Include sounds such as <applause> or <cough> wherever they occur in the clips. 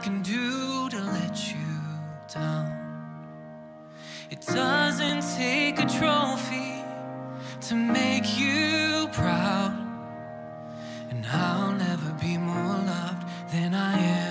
Can do to let you down. It doesn't take a trophy to make you proud. And I'll never be more loved than I am.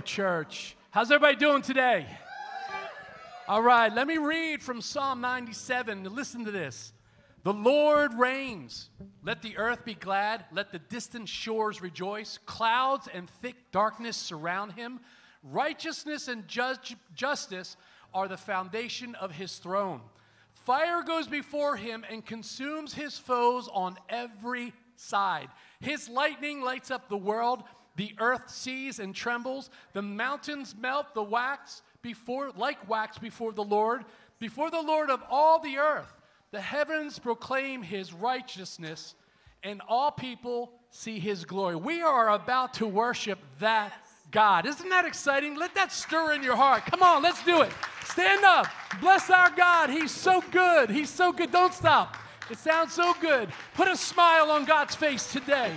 Hope Church. How's everybody doing today? All right, let me read from Psalm 97. Listen to this. The Lord reigns. Let the earth be glad. Let the distant shores rejoice. Clouds and thick darkness surround him. Righteousness and judge, justice are the foundation of his throne. Fire goes before him and consumes his foes on every side. His lightning lights up the world. The earth sees and trembles. The mountains melt the wax before like wax before the Lord, before the Lord of all the earth. The heavens proclaim his righteousness, and all people see his glory. We are about to worship that God. Isn't that exciting? Let that stir in your heart. Come on, let's do it. Stand up. Bless our God. He's so good. He's so good. Don't stop. It sounds so good. Put a smile on God's face today.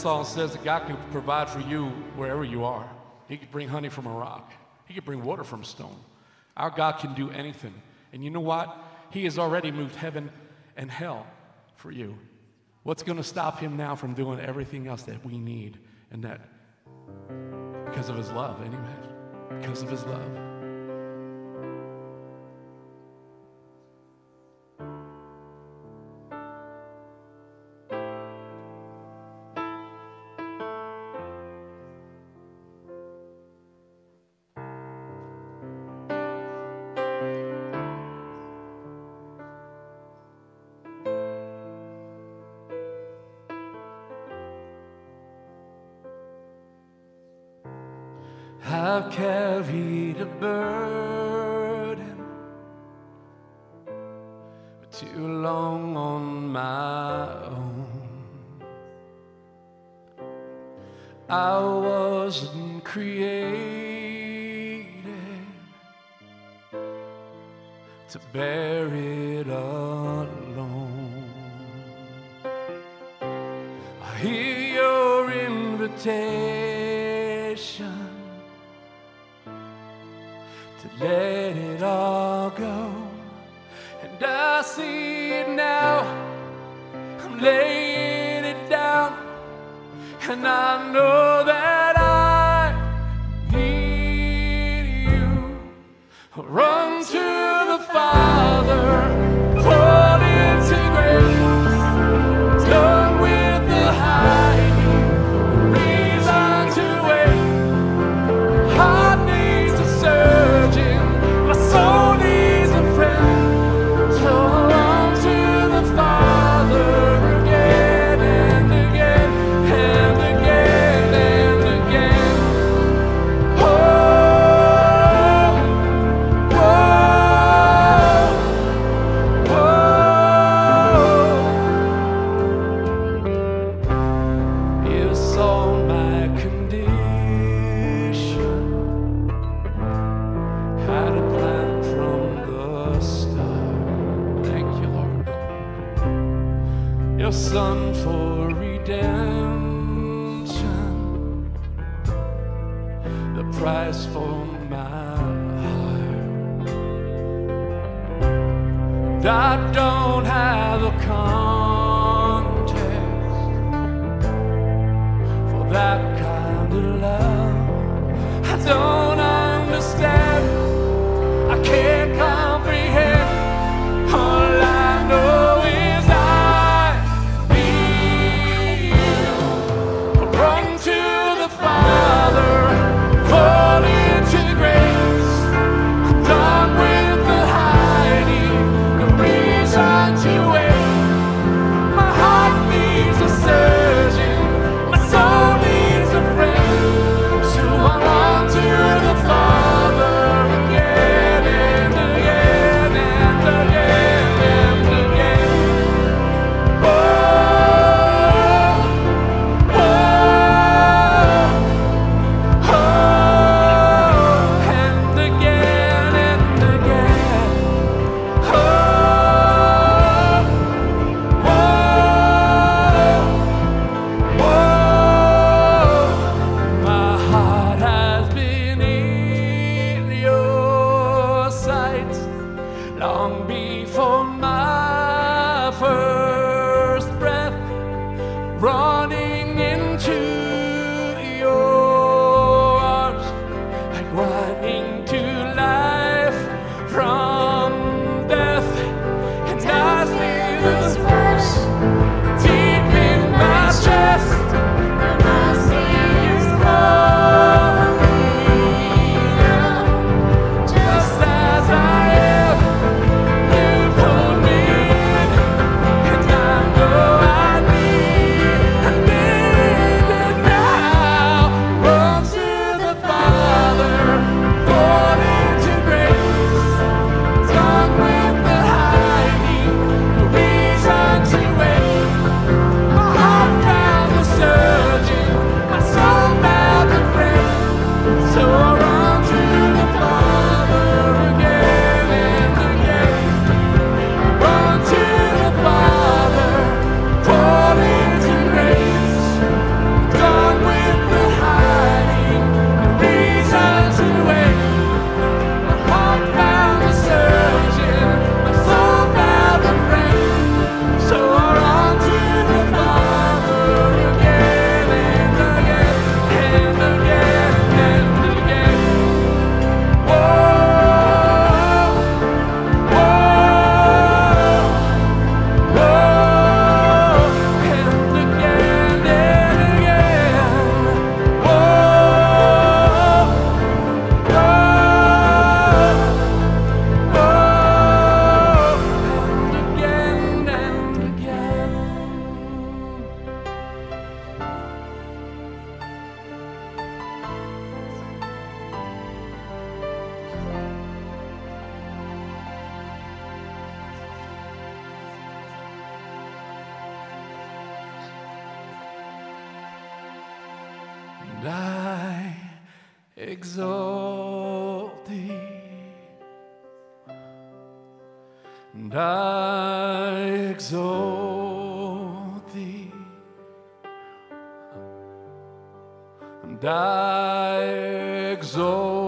song says that God can provide for you wherever you are. He could bring honey from a rock, He could bring water from stone. Our God can do anything. And you know what? He has already moved heaven and hell for you. What's going to stop Him now from doing everything else that we need and that? Because of His love, anyway. Because of His love. for my heart. And I don't have a contest for that kind of love. I don't. Die exalt.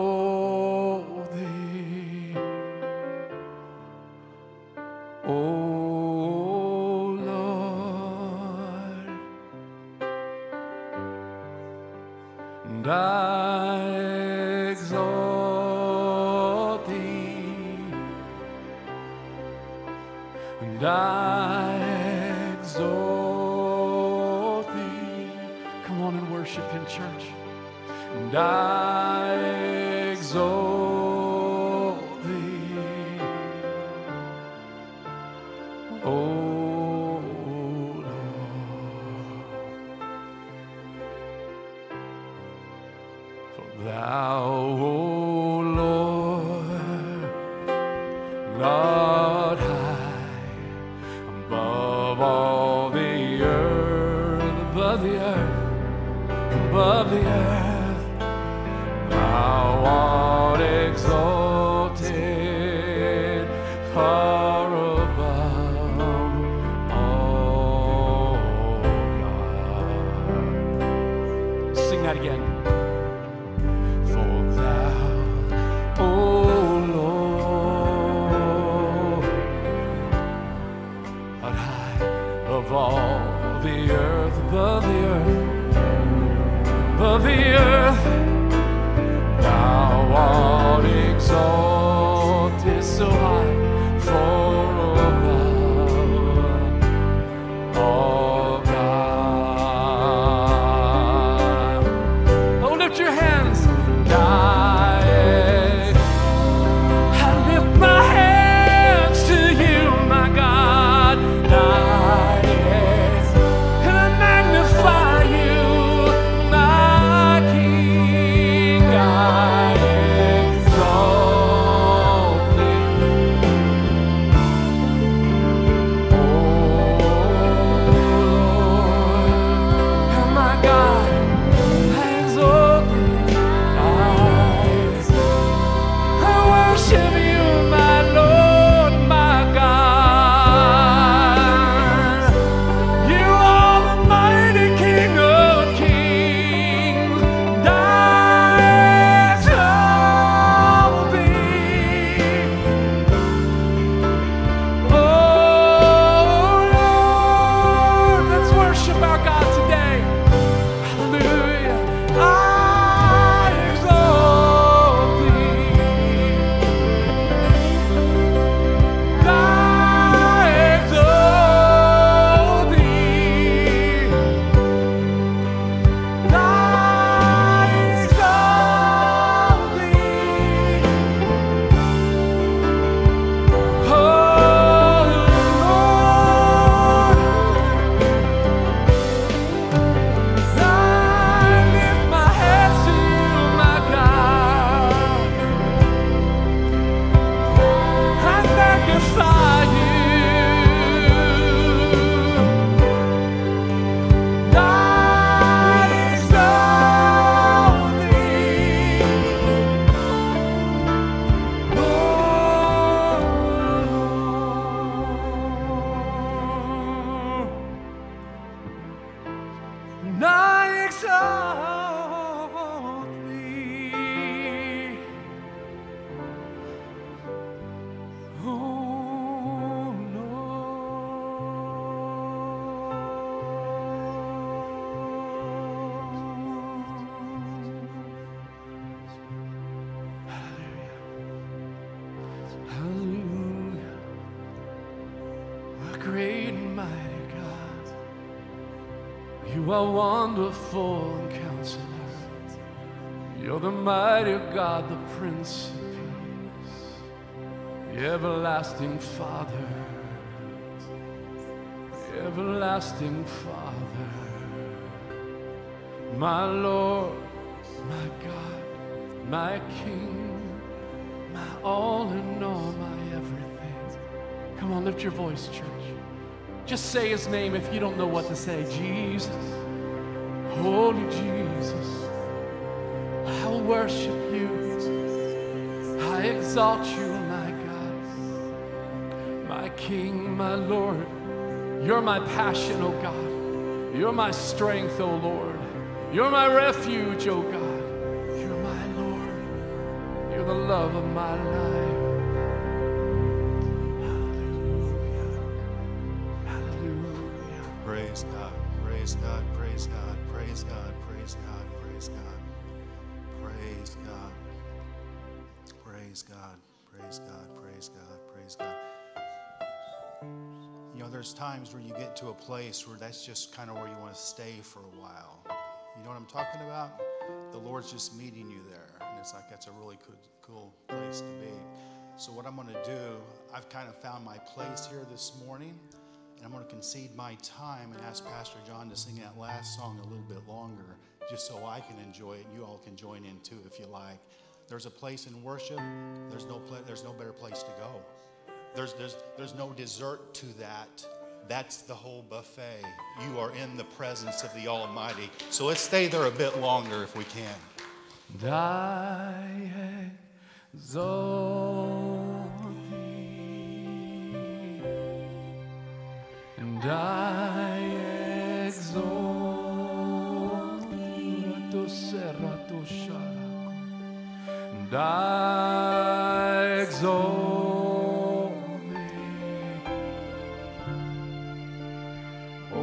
exalt thee. Oh, no. Hallelujah. Hallelujah. What great and mighty God. You are one wonderful counselor. You're the mighty God, the Prince of Peace, the everlasting Father, the everlasting Father, my Lord, my God, my King, my all in all, my everything. Come on, lift your voice, church. Just say his name if you don't know what to say. Jesus. Holy Jesus, I'll worship you. I exalt you, my God, my King, my Lord. You're my passion, O oh God. You're my strength, O oh Lord. You're my refuge, O oh God. You're my Lord. You're the love of my life. Hallelujah. Hallelujah. Praise God. Praise God. Praise God praise God, praise God, praise God, praise God, praise God, praise God, praise God, praise God. You know, there's times where you get to a place where that's just kind of where you want to stay for a while. You know what I'm talking about? The Lord's just meeting you there, and it's like that's a really cool, cool place to be. So, what I'm going to do, I've kind of found my place here this morning. And I'm going to concede my time and ask Pastor Jon to sing that last song a little bit longer, just so I can enjoy it and you all can join in too if you like. There's a place in worship. There's no pla- there's no better place to go. There's there's there's no dessert to that. That's the whole buffet. You are in the presence of the Almighty. So let's stay there a bit longer if we can. I and I exalt thee, and I exalt thee, oh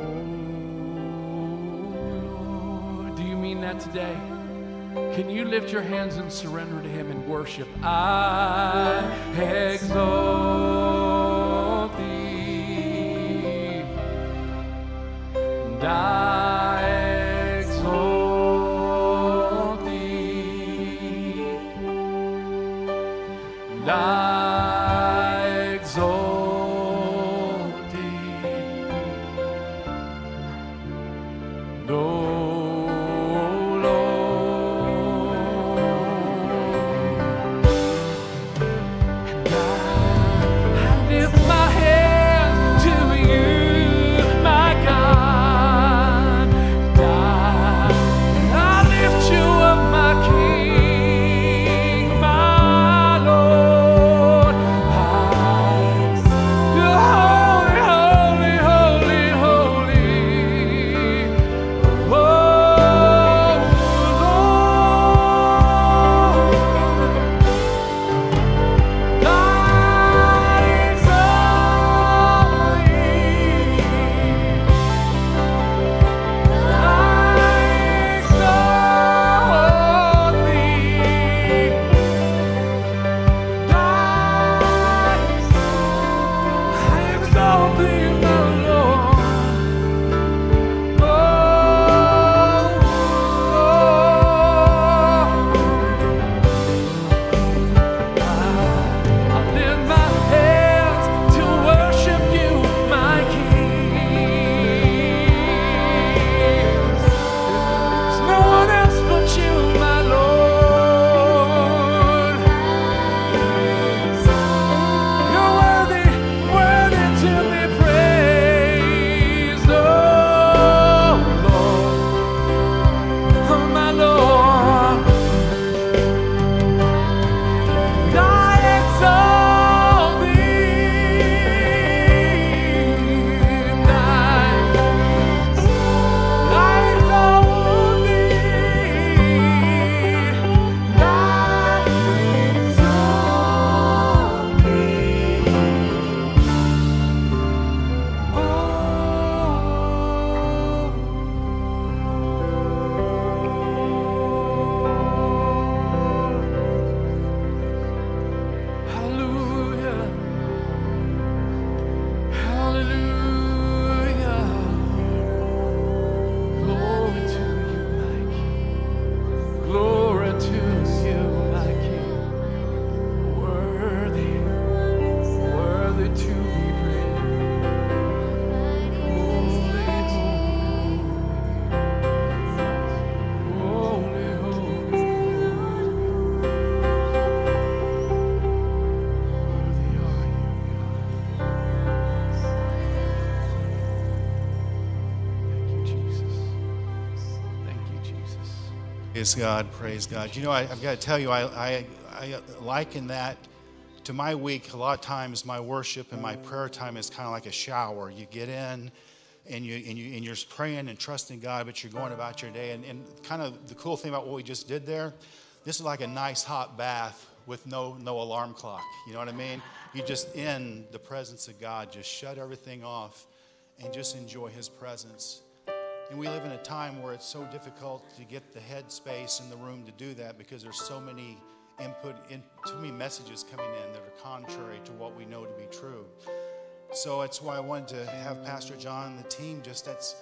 Lord. Do you mean that today? Can you lift your hands and surrender to Him and worship? I exalt die. Praise God, praise God. You know, I, I've got to tell you, I, I, I liken that to my week. A lot of times, my worship and my prayer time is kind of like a shower. You get in, and you and you and you're praying and trusting God, but you're going about your day. And, and kind of the cool thing about what we just did there, this is like a nice hot bath with no no alarm clock. You know what I mean? You just in the presence of God, just shut everything off, and just enjoy His presence. And we live in a time where it's so difficult to get the head space in the room to do that because there's so many input, in, too many messages coming in that are contrary to what we know to be true. So that's why I wanted to have Pastor Jon and the team just that's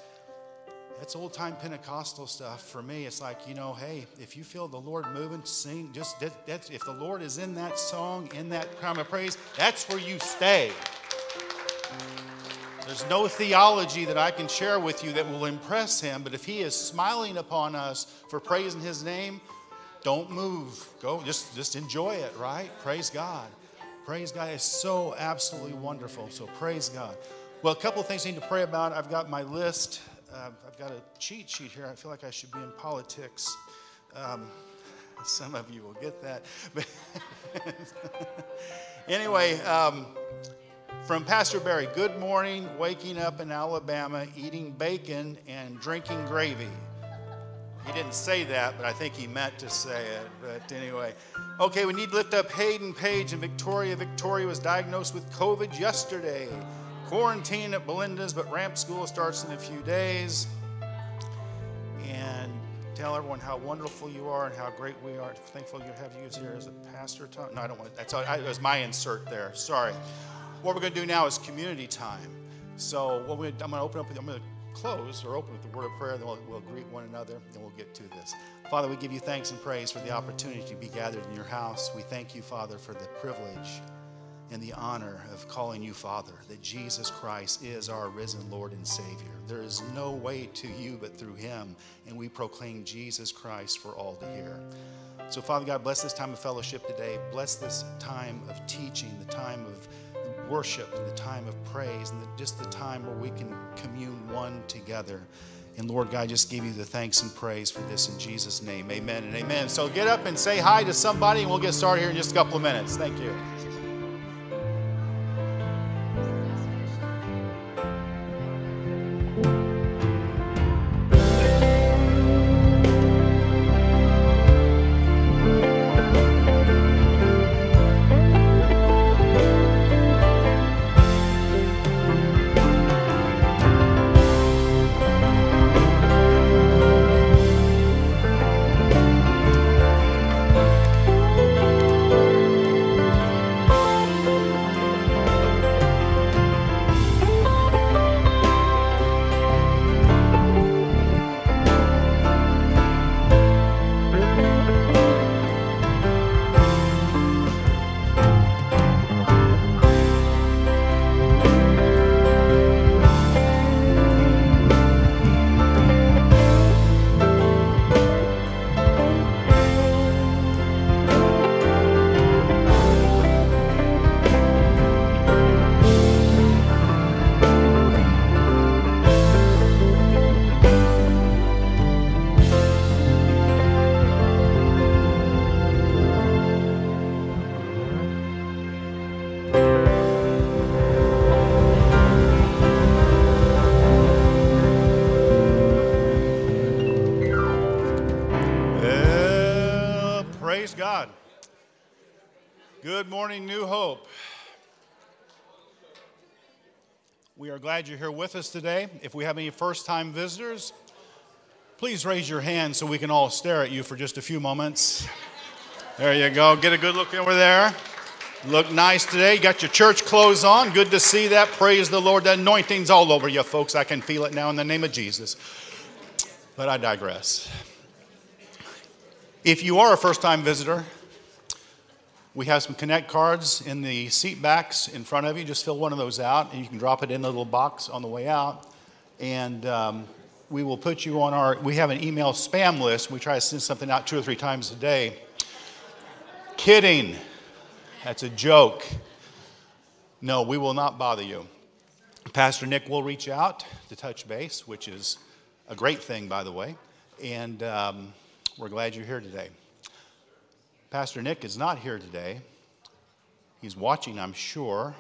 that's old time Pentecostal stuff for me. It's like, you know, hey, if you feel the Lord moving, sing. Just that, that's if the Lord is in that song, in that time of praise, that's where you stay. There's no theology that I can share with you that will impress him, but if he is smiling upon us for praising his name, don't move. Go, just, just enjoy it, right? Praise God. Praise God. It's so absolutely wonderful. So praise God. Well, a couple of things I need to pray about. I've got my list. Uh, I've got a cheat sheet here. I feel like I should be in politics. Um, some of you will get that. <laughs> But <laughs> anyway, um, from Pastor Barry, good morning, waking up in Alabama, eating bacon and drinking gravy. He didn't say that, but I think he meant to say it. But anyway, okay, we need to lift up Hayden Page and Victoria. Victoria was diagnosed with COVID yesterday. Quarantine at Belinda's, but ramp school starts in a few days. And tell everyone how wonderful you are and how great we are. Thankful you have you here as a pastor. No, I don't want. To. That's all, I, was my insert there. Sorry. What we're going to do now is community time. So what we, I'm going to open up. I'm going to close or open with the word of prayer. Then we'll, we'll greet one another. Then we'll get to this. Father, we give you thanks and praise for the opportunity to be gathered in your house. We thank you, Father, for the privilege and the honor of calling you Father, that Jesus Christ is our risen Lord and Savior. There is no way to you but through him, and we proclaim Jesus Christ for all to hear. So, Father God, bless this time of fellowship today. Bless this time of teaching, the time of worship, and the time of praise, and the, just the time where we can commune one together. And Lord God, just give you the thanks and praise for this in Jesus' name. Amen and amen. So get up and say hi to somebody, and we'll get started here in just a couple of minutes. Thank you. Glad you're here with us today. If we have any first time visitors, please raise your hand so we can all stare at you for just a few moments. There you go. Get a good look over there. Look nice today. You got your church clothes on. Good to see that. Praise the Lord. The anointing's all over you, folks. I can feel it now in the name of Jesus. But I digress. If you are a first time visitor, we have some Connect cards in the seat backs in front of you. Just fill one of those out, and you can drop it in the little box on the way out. And um, we will put you on our, we have an email spam list. We try to send something out two or three times a day. Kidding. That's a joke. No, we will not bother you. Pastor Nick will reach out to touch base, which is a great thing, by the way. And um, we're glad you're here today. Pastor Nick is not here today. He's watching, I'm sure,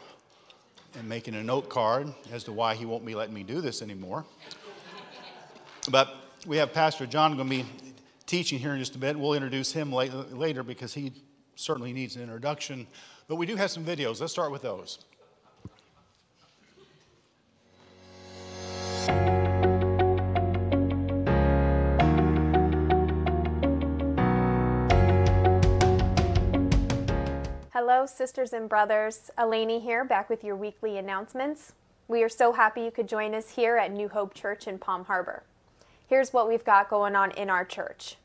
and making a note card as to why he won't be letting me do this anymore. But we have Pastor Jon going to be teaching here in just a bit. We'll introduce him later because he certainly needs an introduction. But we do have some videos. Let's start with those. Hello, sisters and brothers. Eleni here, back with your weekly announcements. We are so happy you could join us here at New Hope Church in Palm Harbor. Here's what we've got going on in our church.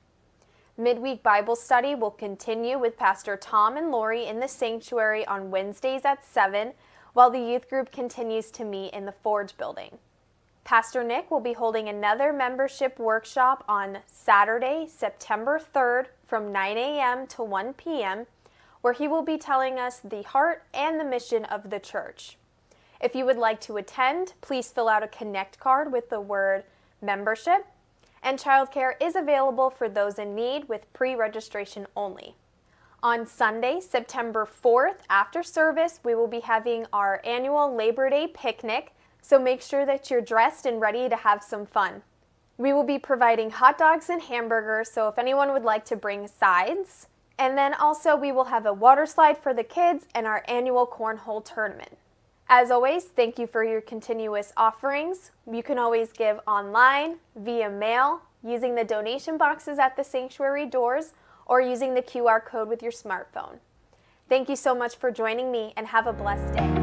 Midweek Bible study will continue with Pastor Tom and Lori in the sanctuary on Wednesdays at 7, while the youth group continues to meet in the Forge building. Pastor Nick will be holding another membership workshop on Saturday, September 3rd from 9 a.m. to 1 p.m., where he will be telling us the heart and the mission of the church. If you would like to attend, please fill out a Connect card with the word membership, and childcare is available for those in need with pre registration only. On Sunday, September 4th, after service, we will be having our annual Labor Day picnic, so make sure that you're dressed and ready to have some fun. We will be providing hot dogs and hamburgers, so if anyone would like to bring sides, and then also we will have a water slide for the kids and our annual cornhole tournament. As always, thank you for your continuous offerings. You can always give online, via mail, using the donation boxes at the sanctuary doors, or using the QR code with your smartphone. Thank you so much for joining me and have a blessed day.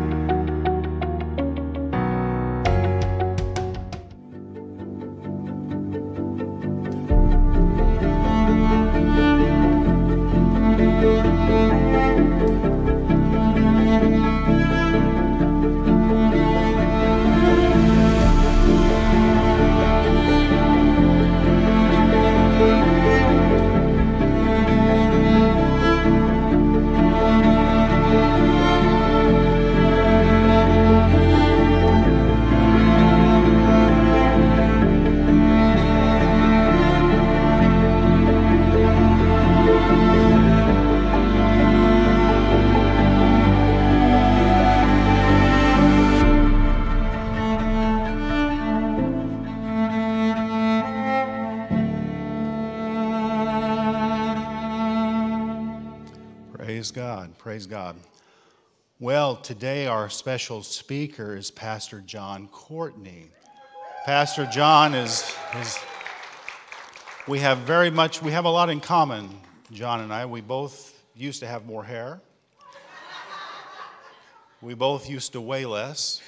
Well, today our special speaker is Pastor Jon Courtney. Pastor Jon is, is we have very much, we have a lot in common, Jon and I. We both used to have more hair. We both used to weigh less.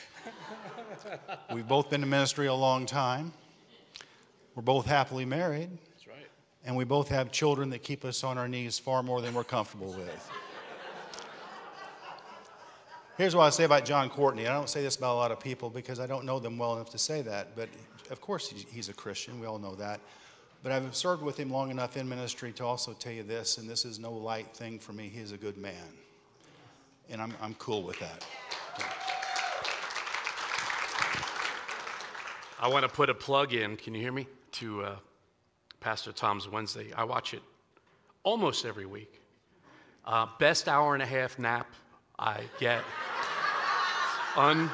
We've both been in ministry a long time. We're both happily married. That's right. And we both have children that keep us on our knees far more than we're comfortable with. Here's what I say about Jon Courtney. I don't say this about a lot of people because I don't know them well enough to say that. But of course, he's- a Christian. We all know that. But I've served with him long enough in ministry to also tell you this, and this is no light thing for me. He's a good man. And I'm, I'm cool with that. I want to put a plug in, can you hear me? To uh, Pastor Tom's Wednesday. I watch it almost every week. Uh, best hour and a half nap I get. Un-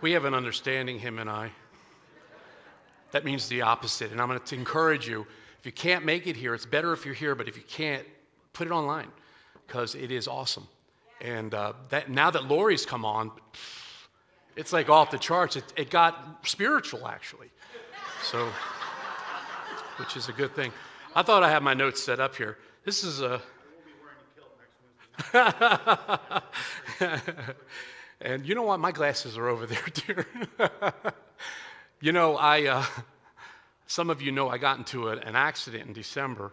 we have an understanding, him and I. That means the opposite. And I'm going to encourage you if you can't make it here, it's better if you're here, but if you can't, put it online because it is awesome. And uh, that, now that Lori's come on, it's like off the charts. It, it got spiritual, actually. So, which is a good thing. I thought I had my notes set up here. This is a. <laughs> and you know what? My glasses are over there, <laughs> dear. you know, I. Uh, some of you know I got into a, an accident in December.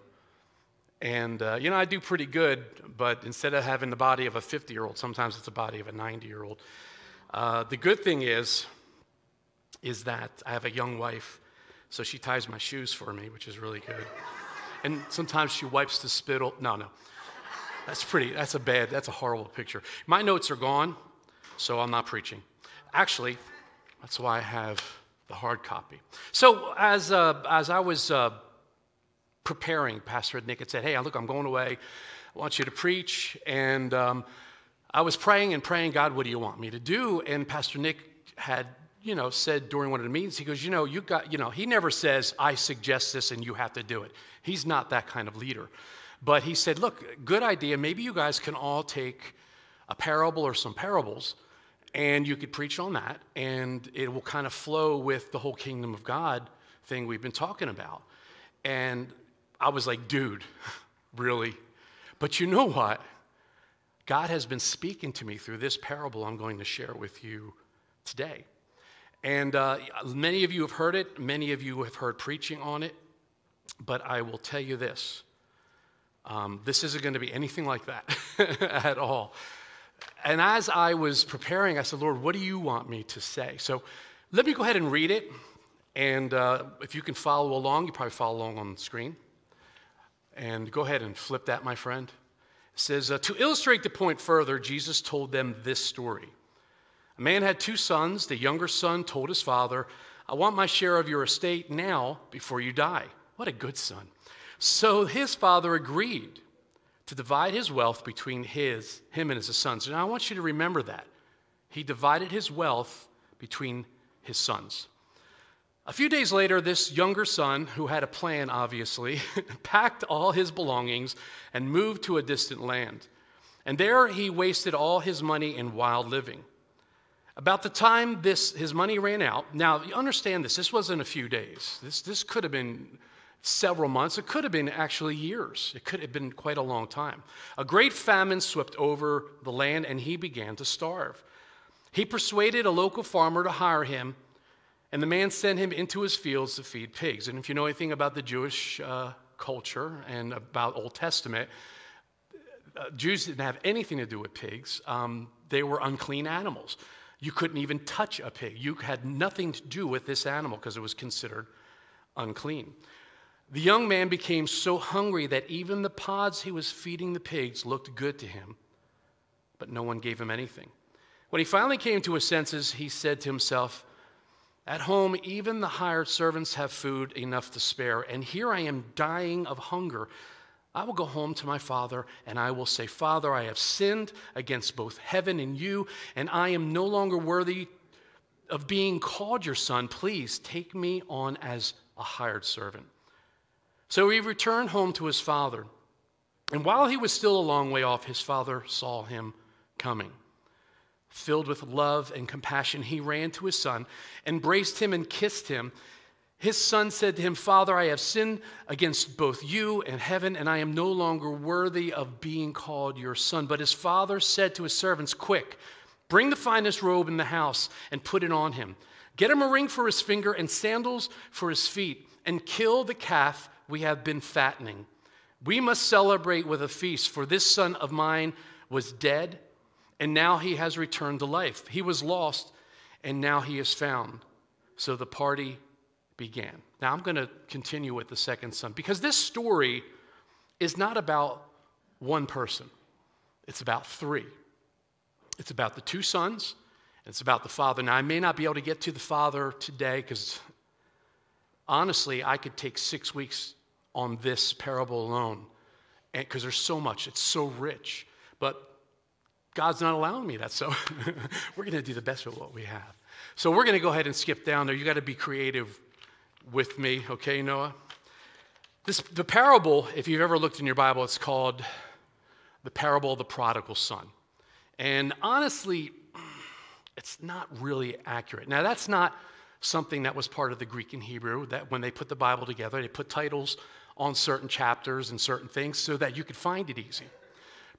And, uh, you know, I do pretty good, but instead of having the body of a 50 year old, sometimes it's the body of a 90 year old. Uh, the good thing is, is that I have a young wife, so she ties my shoes for me, which is really good. And sometimes she wipes the spittle. No, no. That's pretty, that's a bad, that's a horrible picture. My notes are gone, so I'm not preaching. Actually, that's why I have the hard copy. So as, uh, as I was uh, preparing, Pastor Nick had said, Hey, look, I'm going away. I want you to preach. And um, I was praying and praying, God, what do you want me to do? And Pastor Nick had, you know, said during one of the meetings, he goes, You know, you got, you know, he never says, I suggest this and you have to do it. He's not that kind of leader. But he said, Look, good idea. Maybe you guys can all take a parable or some parables and you could preach on that and it will kind of flow with the whole kingdom of God thing we've been talking about. And I was like, Dude, <laughs> really? But you know what? God has been speaking to me through this parable I'm going to share with you today. And uh, many of you have heard it, many of you have heard preaching on it, but I will tell you this um, this isn't going to be anything like that <laughs> at all. And as I was preparing, I said, Lord, what do you want me to say? So let me go ahead and read it. And uh, if you can follow along, you probably follow along on the screen. And go ahead and flip that, my friend. It says, uh, To illustrate the point further, Jesus told them this story. A man had two sons. The younger son told his father, I want my share of your estate now before you die. What a good son. So his father agreed to divide his wealth between his, him and his sons. And I want you to remember that. He divided his wealth between his sons. A few days later, this younger son, who had a plan, obviously, <laughs> packed all his belongings and moved to a distant land. And there he wasted all his money in wild living. About the time this, his money ran out, now you understand this, this wasn't a few days. This, this could have been several months. It could have been actually years. It could have been quite a long time. A great famine swept over the land and he began to starve. He persuaded a local farmer to hire him, and the man sent him into his fields to feed pigs. And if you know anything about the Jewish uh, culture and about Old Testament, uh, Jews didn't have anything to do with pigs. Um, they were unclean animals. You couldn't even touch a pig. You had nothing to do with this animal because it was considered unclean. The young man became so hungry that even the pods he was feeding the pigs looked good to him, but no one gave him anything. When he finally came to his senses, he said to himself, At home, even the hired servants have food enough to spare, and here I am dying of hunger. I will go home to my father, and I will say, Father, I have sinned against both heaven and you, and I am no longer worthy of being called your son. Please take me on as a hired servant. So he returned home to his father. And while he was still a long way off, his father saw him coming. Filled with love and compassion, he ran to his son, embraced him, and kissed him. His son said to him, Father, I have sinned against both you and heaven, and I am no longer worthy of being called your son. But his father said to his servants, Quick, bring the finest robe in the house and put it on him. Get him a ring for his finger and sandals for his feet, and kill the calf we have been fattening. We must celebrate with a feast, for this son of mine was dead, and now he has returned to life. He was lost, and now he is found. So the party began. Now I'm going to continue with the second son, because this story is not about one person, it's about three. It's about the two sons, and it's about the father. Now, I may not be able to get to the father today because honestly, I could take six weeks on this parable alone because there's so much, it's so rich. But God's not allowing me that, so <laughs> we're going to do the best with what we have. So we're going to go ahead and skip down there. You got to be creative with me, okay, Noah? This, the parable, if you've ever looked in your Bible, it's called the parable of the prodigal son. And honestly, it's not really accurate. Now, that's not something that was part of the Greek and Hebrew, that when they put the Bible together, they put titles on certain chapters and certain things so that you could find it easy.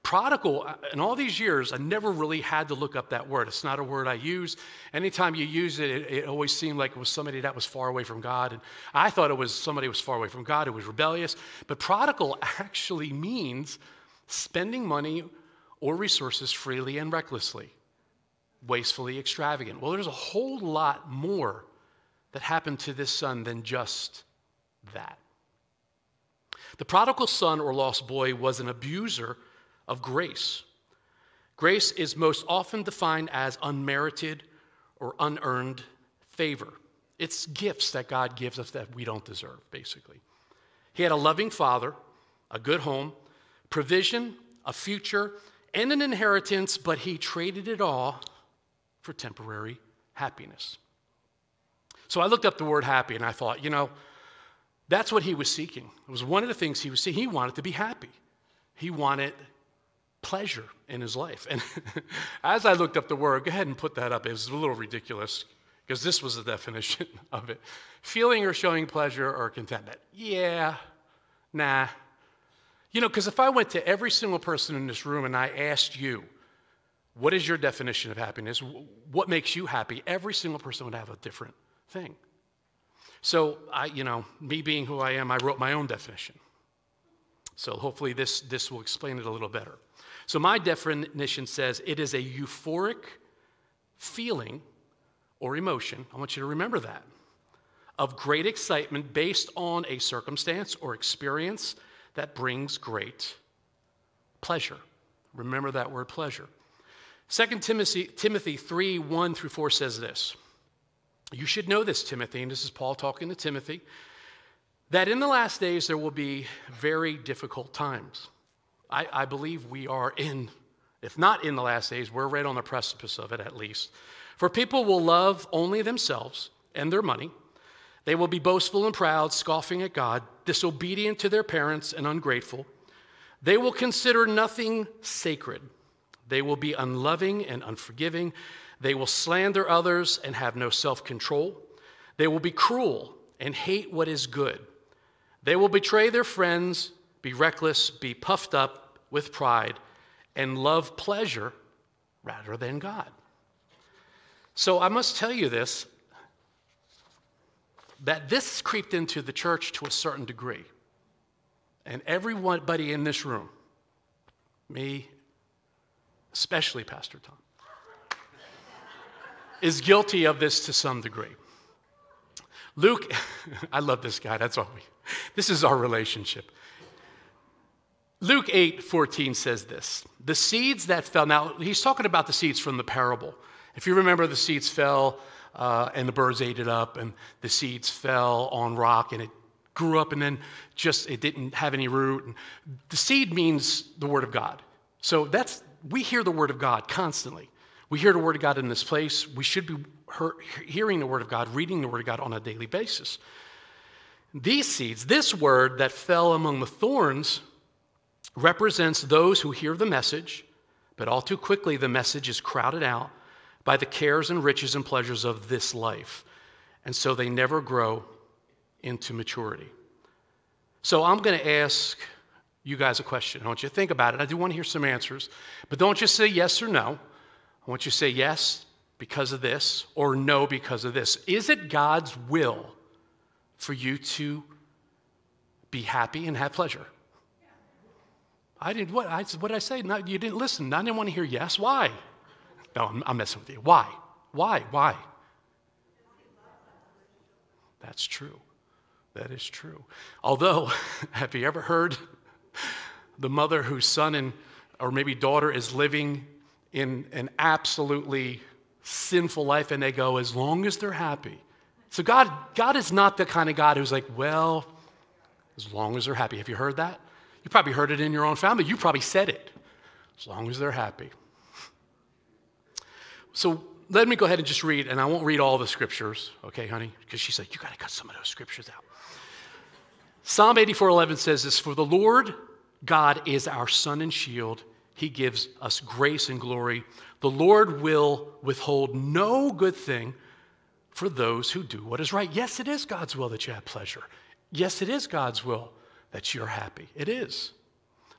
Prodigal, uh, in all these years, I never really had to look up that word. It's not a word I use. Anytime you use it, it, it always seemed like it was somebody that was far away from God. And I thought it was somebody who was far away from God who was rebellious. But prodigal <laughs> actually means spending money or resources freely and recklessly, wastefully extravagant. Well, there's a whole lot more that happened to this son than just that. The prodigal son or lost boy was an abuser of grace. Grace is most often defined as unmerited or unearned favor. It's gifts that God gives us that we don't deserve, basically. He had a loving father, a good home, provision, a future, and an inheritance, but he traded it all for temporary happiness. So I looked up the word happy and I thought, you know, that's what he was seeking. It was one of the things he was seeking. He wanted to be happy, he wanted pleasure in his life. And <laughs> as I looked up the word, go ahead and put that up. It was a little ridiculous because this was the <laughs> definition of it feeling or showing pleasure or contentment. Yeah, nah. You know, because if I went to every single person in this room and I asked you, what is your definition of happiness? What makes you happy? Every single person would have a different thing. So, I, you know, me being who I am, I wrote my own definition. So hopefully this, this will explain it a little better. So my definition says it is a euphoric feeling or emotion. I want you to remember that of great excitement based on a circumstance or experience that brings great pleasure. Remember that word pleasure. 2 Timothy, Timothy 3 1 through 4 says this. You should know this, Timothy, and this is Paul talking to Timothy, that in the last days there will be very difficult times. I, I believe we are in, if not in the last days, we're right on the precipice of it at least. For people will love only themselves and their money. They will be boastful and proud, scoffing at God, disobedient to their parents, and ungrateful. They will consider nothing sacred. They will be unloving and unforgiving. They will slander others and have no self control. They will be cruel and hate what is good. They will betray their friends, be reckless, be puffed up with pride, and love pleasure rather than God. So I must tell you this that this creeped into the church to a certain degree. And everybody in this room, me, especially Pastor Tom, is guilty of this to some degree. Luke, <laughs> I love this guy, that's all we, this is our relationship. Luke 8 14 says this The seeds that fell, now he's talking about the seeds from the parable. If you remember, the seeds fell uh, and the birds ate it up, and the seeds fell on rock and it grew up and then just it didn't have any root. And the seed means the word of God. So that's, we hear the word of God constantly. We hear the word of God in this place. We should be hearing the word of God, reading the word of God on a daily basis. These seeds, this word that fell among the thorns, represents those who hear the message, but all too quickly the message is crowded out by the cares and riches and pleasures of this life. And so they never grow into maturity. So I'm going to ask you guys a question. I want you to think about it. I do want to hear some answers, but don't just say yes or no. Want you say yes because of this or no because of this. Is it God's will for you to be happy and have pleasure? I didn't, what, I, what did I say? No, you didn't listen. I didn't want to hear yes. Why? No, I'm, I'm messing with you. Why? Why? Why? That's true. That is true. Although, <laughs> have you ever heard the mother whose son and or maybe daughter is living in an absolutely sinful life and they go as long as they're happy. So God God is not the kind of God who's like, well, as long as they're happy. Have you heard that? You probably heard it in your own family. You probably said it. As long as they're happy. So let me go ahead and just read, and I won't read all the scriptures, okay, honey? Because she said, you got to cut some of those scriptures out. Psalm 84:11 says this, "For the Lord God is our sun and shield. He gives us grace and glory. The Lord will withhold no good thing for those who do what is right." Yes, it is God's will that you have pleasure. Yes, it is God's will that you're happy. It is.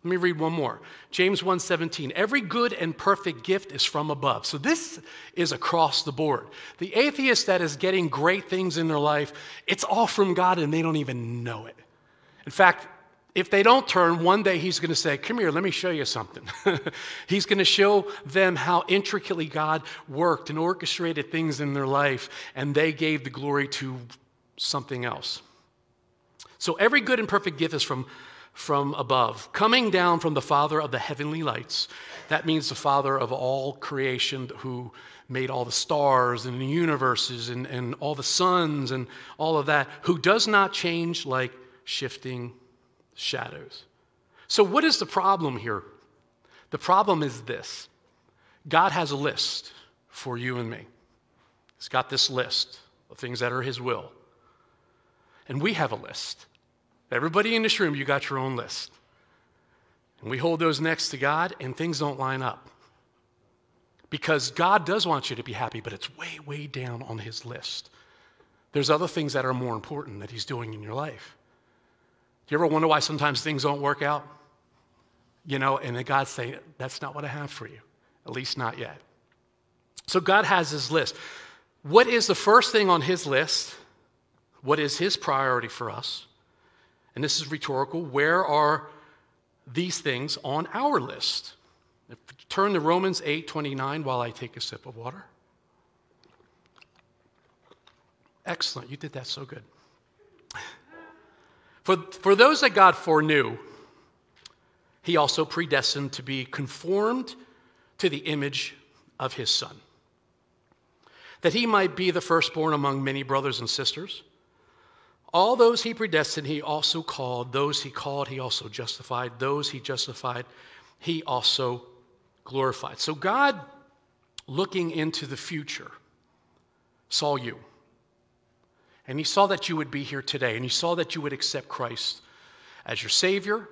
Let me read one more. James 1:17. Every good and perfect gift is from above. So this is across the board. The atheist that is getting great things in their life, it's all from God and they don't even know it. In fact, if they don't turn, one day he's going to say, Come here, let me show you something. <laughs> he's going to show them how intricately God worked and orchestrated things in their life, and they gave the glory to something else. So every good and perfect gift is from from above, coming down from the Father of the heavenly lights. That means the Father of all creation who made all the stars and the universes and, and all the suns and all of that, who does not change like shifting shadows. So, what is the problem here? The problem is this God has a list for you and me. He's got this list of things that are His will. And we have a list. Everybody in this room, you got your own list. And we hold those next to God, and things don't line up. Because God does want you to be happy, but it's way, way down on His list. There's other things that are more important that He's doing in your life. You ever wonder why sometimes things don't work out? You know, and then God say, That's not what I have for you, at least not yet. So God has His list. What is the first thing on His list? What is His priority for us? And this is rhetorical. Where are these things on our list? Turn to Romans 8 29 while I take a sip of water. Excellent. You did that so good. For, for those that God foreknew, he also predestined to be conformed to the image of his son, that he might be the firstborn among many brothers and sisters. All those he predestined, he also called. Those he called, he also justified. Those he justified, he also glorified. So God, looking into the future, saw you. And he saw that you would be here today, and he saw that you would accept Christ as your Savior.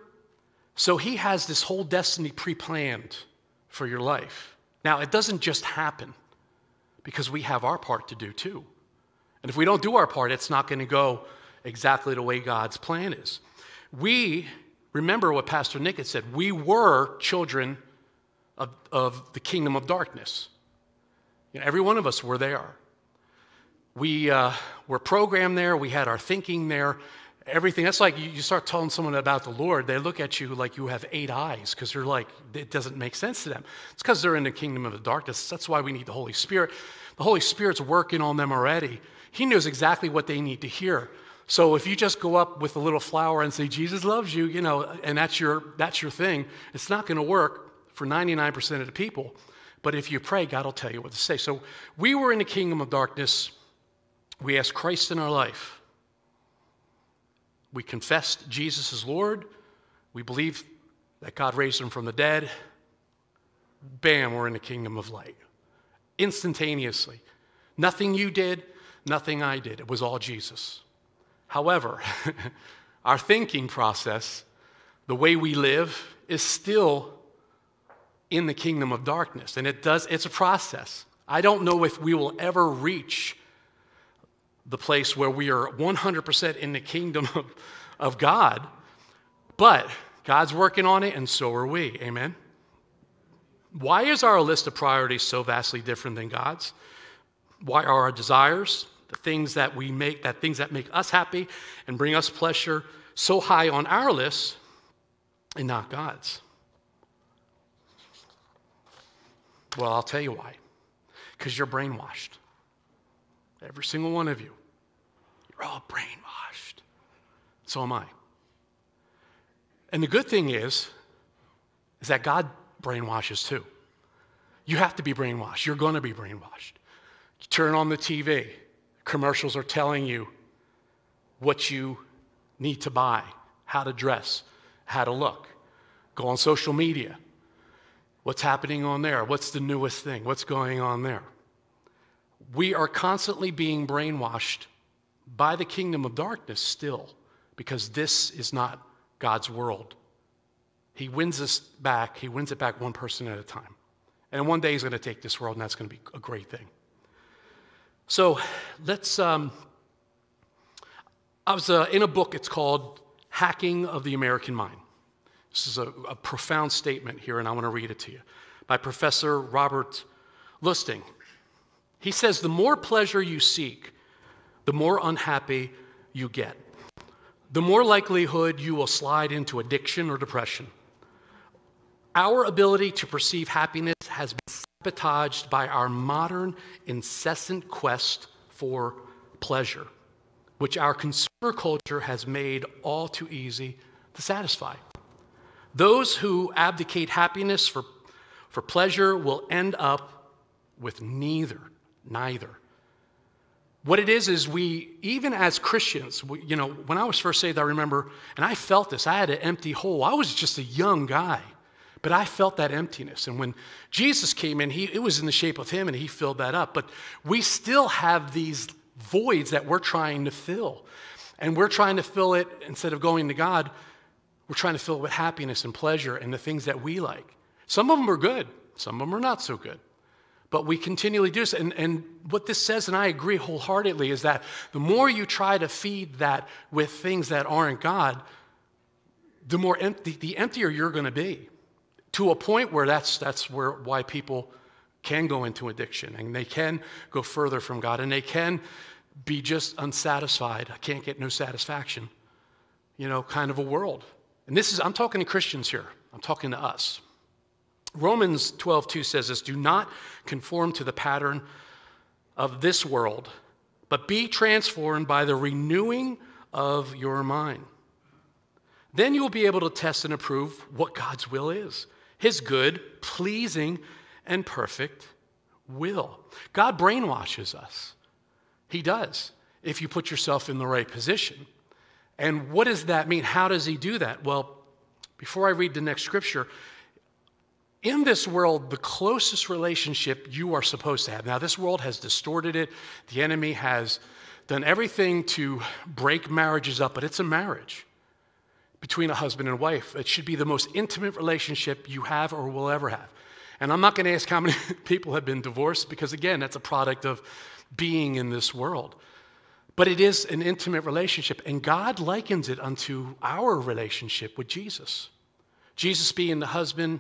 So he has this whole destiny pre planned for your life. Now, it doesn't just happen because we have our part to do too. And if we don't do our part, it's not going to go exactly the way God's plan is. We, remember what Pastor Nick had said, we were children of, of the kingdom of darkness. You know, every one of us were there. We uh, were programmed there, we had our thinking there, everything. That's like you, start telling someone about the Lord, they look at you like you have eight eyes because they're like, it doesn't make sense to them. It's because they're in the kingdom of the darkness. That's why we need the Holy Spirit. The Holy Spirit's working on them already. He knows exactly what they need to hear. So if you just go up with a little flower and say, Jesus loves you, you know, and that's your, that's your thing, it's not going to work for 99% of the people. But if you pray, God will tell you what to say. So we were in the kingdom of darkness. We asked Christ in our life. We confessed Jesus as Lord. We believe that God raised him from the dead. Bam, we're in the kingdom of light. Instantaneously. Nothing you did, nothing I did. It was all Jesus. However, <laughs> our thinking process, the way we live, is still in the kingdom of darkness. And it does, it's a process. I don't know if we will ever reach the place where we are 100% in the kingdom <laughs> of, of God, but God's working on it, and so are we. Amen? Why is our list of priorities so vastly different than God's? Why are our desires, the things that we make, that things that make us happy and bring us pleasure, so high on our list and not God's? Well, I'll tell you why. Because you're brainwashed. Every single one of you. You're all brainwashed. So am I. And the good thing is, is that God brainwashes too. You have to be brainwashed. You're going to be brainwashed. You turn on the TV, commercials are telling you what you need to buy, how to dress, how to look. Go on social media. What's happening on there? What's the newest thing? What's going on there? We are constantly being brainwashed by the kingdom of darkness still because this is not God's world. He wins us back, He wins it back one person at a time. And one day He's going to take this world, and that's going to be a great thing. So let's. Um, I was uh, in a book, it's called Hacking of the American Mind. This is a, a profound statement here, and I want to read it to you by Professor Robert Lustig. He says, The more pleasure you seek, the more unhappy you get. The more likelihood you will slide into addiction or depression. Our ability to perceive happiness has been sabotaged by our modern, incessant quest for pleasure, which our consumer culture has made all too easy to satisfy. Those who abdicate happiness for, for pleasure will end up with neither, neither. What it is, is we, even as Christians, we, you know, when I was first saved, I remember, and I felt this, I had an empty hole. I was just a young guy, but I felt that emptiness. And when Jesus came in, he, it was in the shape of him, and he filled that up. But we still have these voids that we're trying to fill. And we're trying to fill it, instead of going to God, we're trying to fill it with happiness and pleasure and the things that we like. Some of them are good, some of them are not so good. But we continually do this. And, and what this says, and I agree wholeheartedly, is that the more you try to feed that with things that aren't God, the more empty, the emptier you're going to be. To a point where that's, that's where, why people can go into addiction and they can go further from God and they can be just unsatisfied. I can't get no satisfaction. You know, kind of a world. And this is, I'm talking to Christians here, I'm talking to us. Romans 12:2 says this, "Do not conform to the pattern of this world, but be transformed by the renewing of your mind. Then you will be able to test and approve what God's will is, his good, pleasing, and perfect will." God brainwashes us. He does, if you put yourself in the right position. And what does that mean? How does he do that? Well, before I read the next scripture, in this world, the closest relationship you are supposed to have. Now, this world has distorted it. The enemy has done everything to break marriages up, but it's a marriage between a husband and wife. It should be the most intimate relationship you have or will ever have. And I'm not going to ask how many <laughs> people have been divorced because, again, that's a product of being in this world. But it is an intimate relationship, and God likens it unto our relationship with Jesus. Jesus being the husband,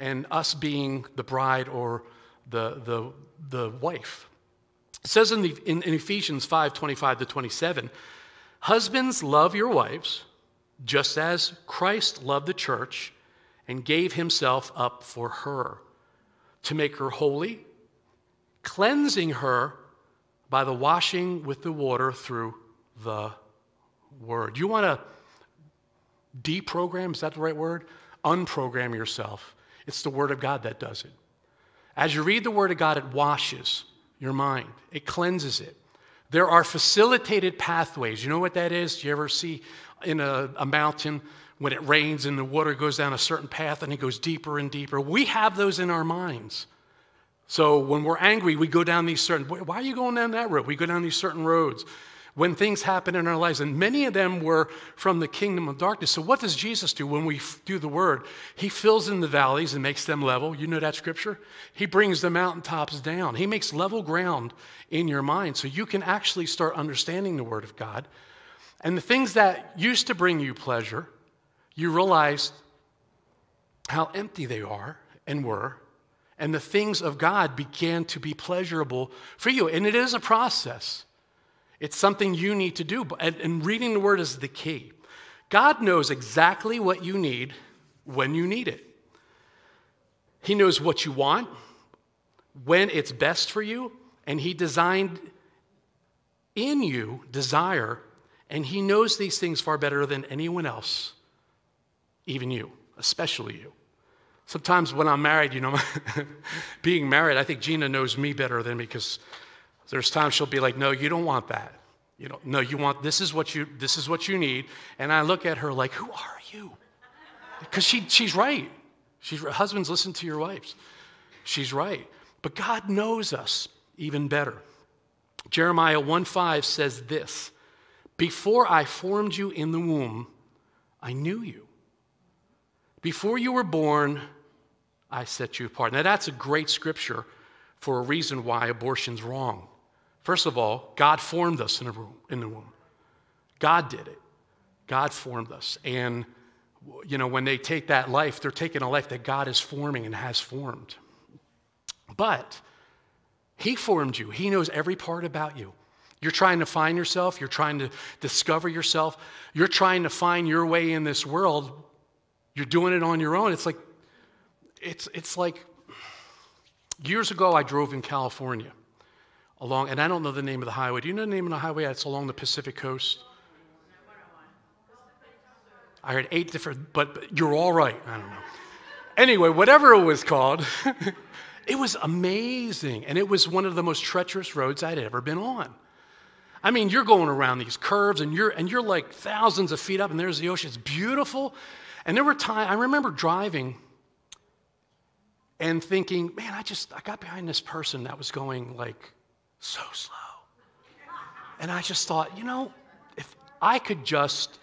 and us being the bride or the, the, the wife. It says in, the, in, in Ephesians 5 25 to 27, Husbands, love your wives, just as Christ loved the church and gave himself up for her, to make her holy, cleansing her by the washing with the water through the word. You want to deprogram, is that the right word? Unprogram yourself. It's the Word of God that does it. As you read the Word of God, it washes your mind, it cleanses it. There are facilitated pathways. You know what that is? Do you ever see in a, a, mountain when it rains and the water goes down a certain path and it goes deeper and deeper? We have those in our minds. So when we're angry, we go down these certain, why are you going down that road? We go down these certain roads when things happen in our lives. And many of them were from the kingdom of darkness. So, what does Jesus do when we do the word? He fills in the valleys and makes them level. You know that scripture? He brings the mountaintops down. He makes level ground in your mind so you can actually start understanding the word of God. And the things that used to bring you pleasure, you realize how empty they are and were. And the things of God began to be pleasurable for you. And it is a process. It's something you need to do. And reading the word is the key. God knows exactly what you need when you need it. He knows what you want, when it's best for you, and He designed in you desire, and He knows these things far better than anyone else, even you, especially you. Sometimes when I'm married, you know, <laughs> being married, I think Gina knows me better than me because there's times she'll be like, no, you don't want that. You know, no, you want this is what you this is what you need. And I look at her like, who are you? Because she, she's right. She's husbands, listen to your wives. She's right. But God knows us even better. Jeremiah 1:5 says this: Before I formed you in the womb, I knew you. Before you were born, I set you apart. Now that's a great scripture for a reason why abortion's wrong. First of all, God formed us in, in the womb. God did it. God formed us. And, you know, when they take that life, they're taking a life that God is forming and has formed. But He formed you, He knows every part about you. You're trying to find yourself, you're trying to discover yourself, you're trying to find your way in this world. You're doing it on your own. It's like, it's, it's like years ago, I drove in California along, and I don't know the name of the highway. Do you know the name of the highway? It's along the Pacific coast. I heard eight different, but, but you're all right. I don't know. Anyway, whatever it was called, <laughs> it was amazing. And it was one of the most treacherous roads I'd ever been on. I mean, you're going around these curves and you're, and you're like thousands of feet up, and there's the ocean. It's beautiful. And there were times, I remember driving and thinking, man, I just, I got behind this person that was going like so slow. And I just thought, you know, if I could just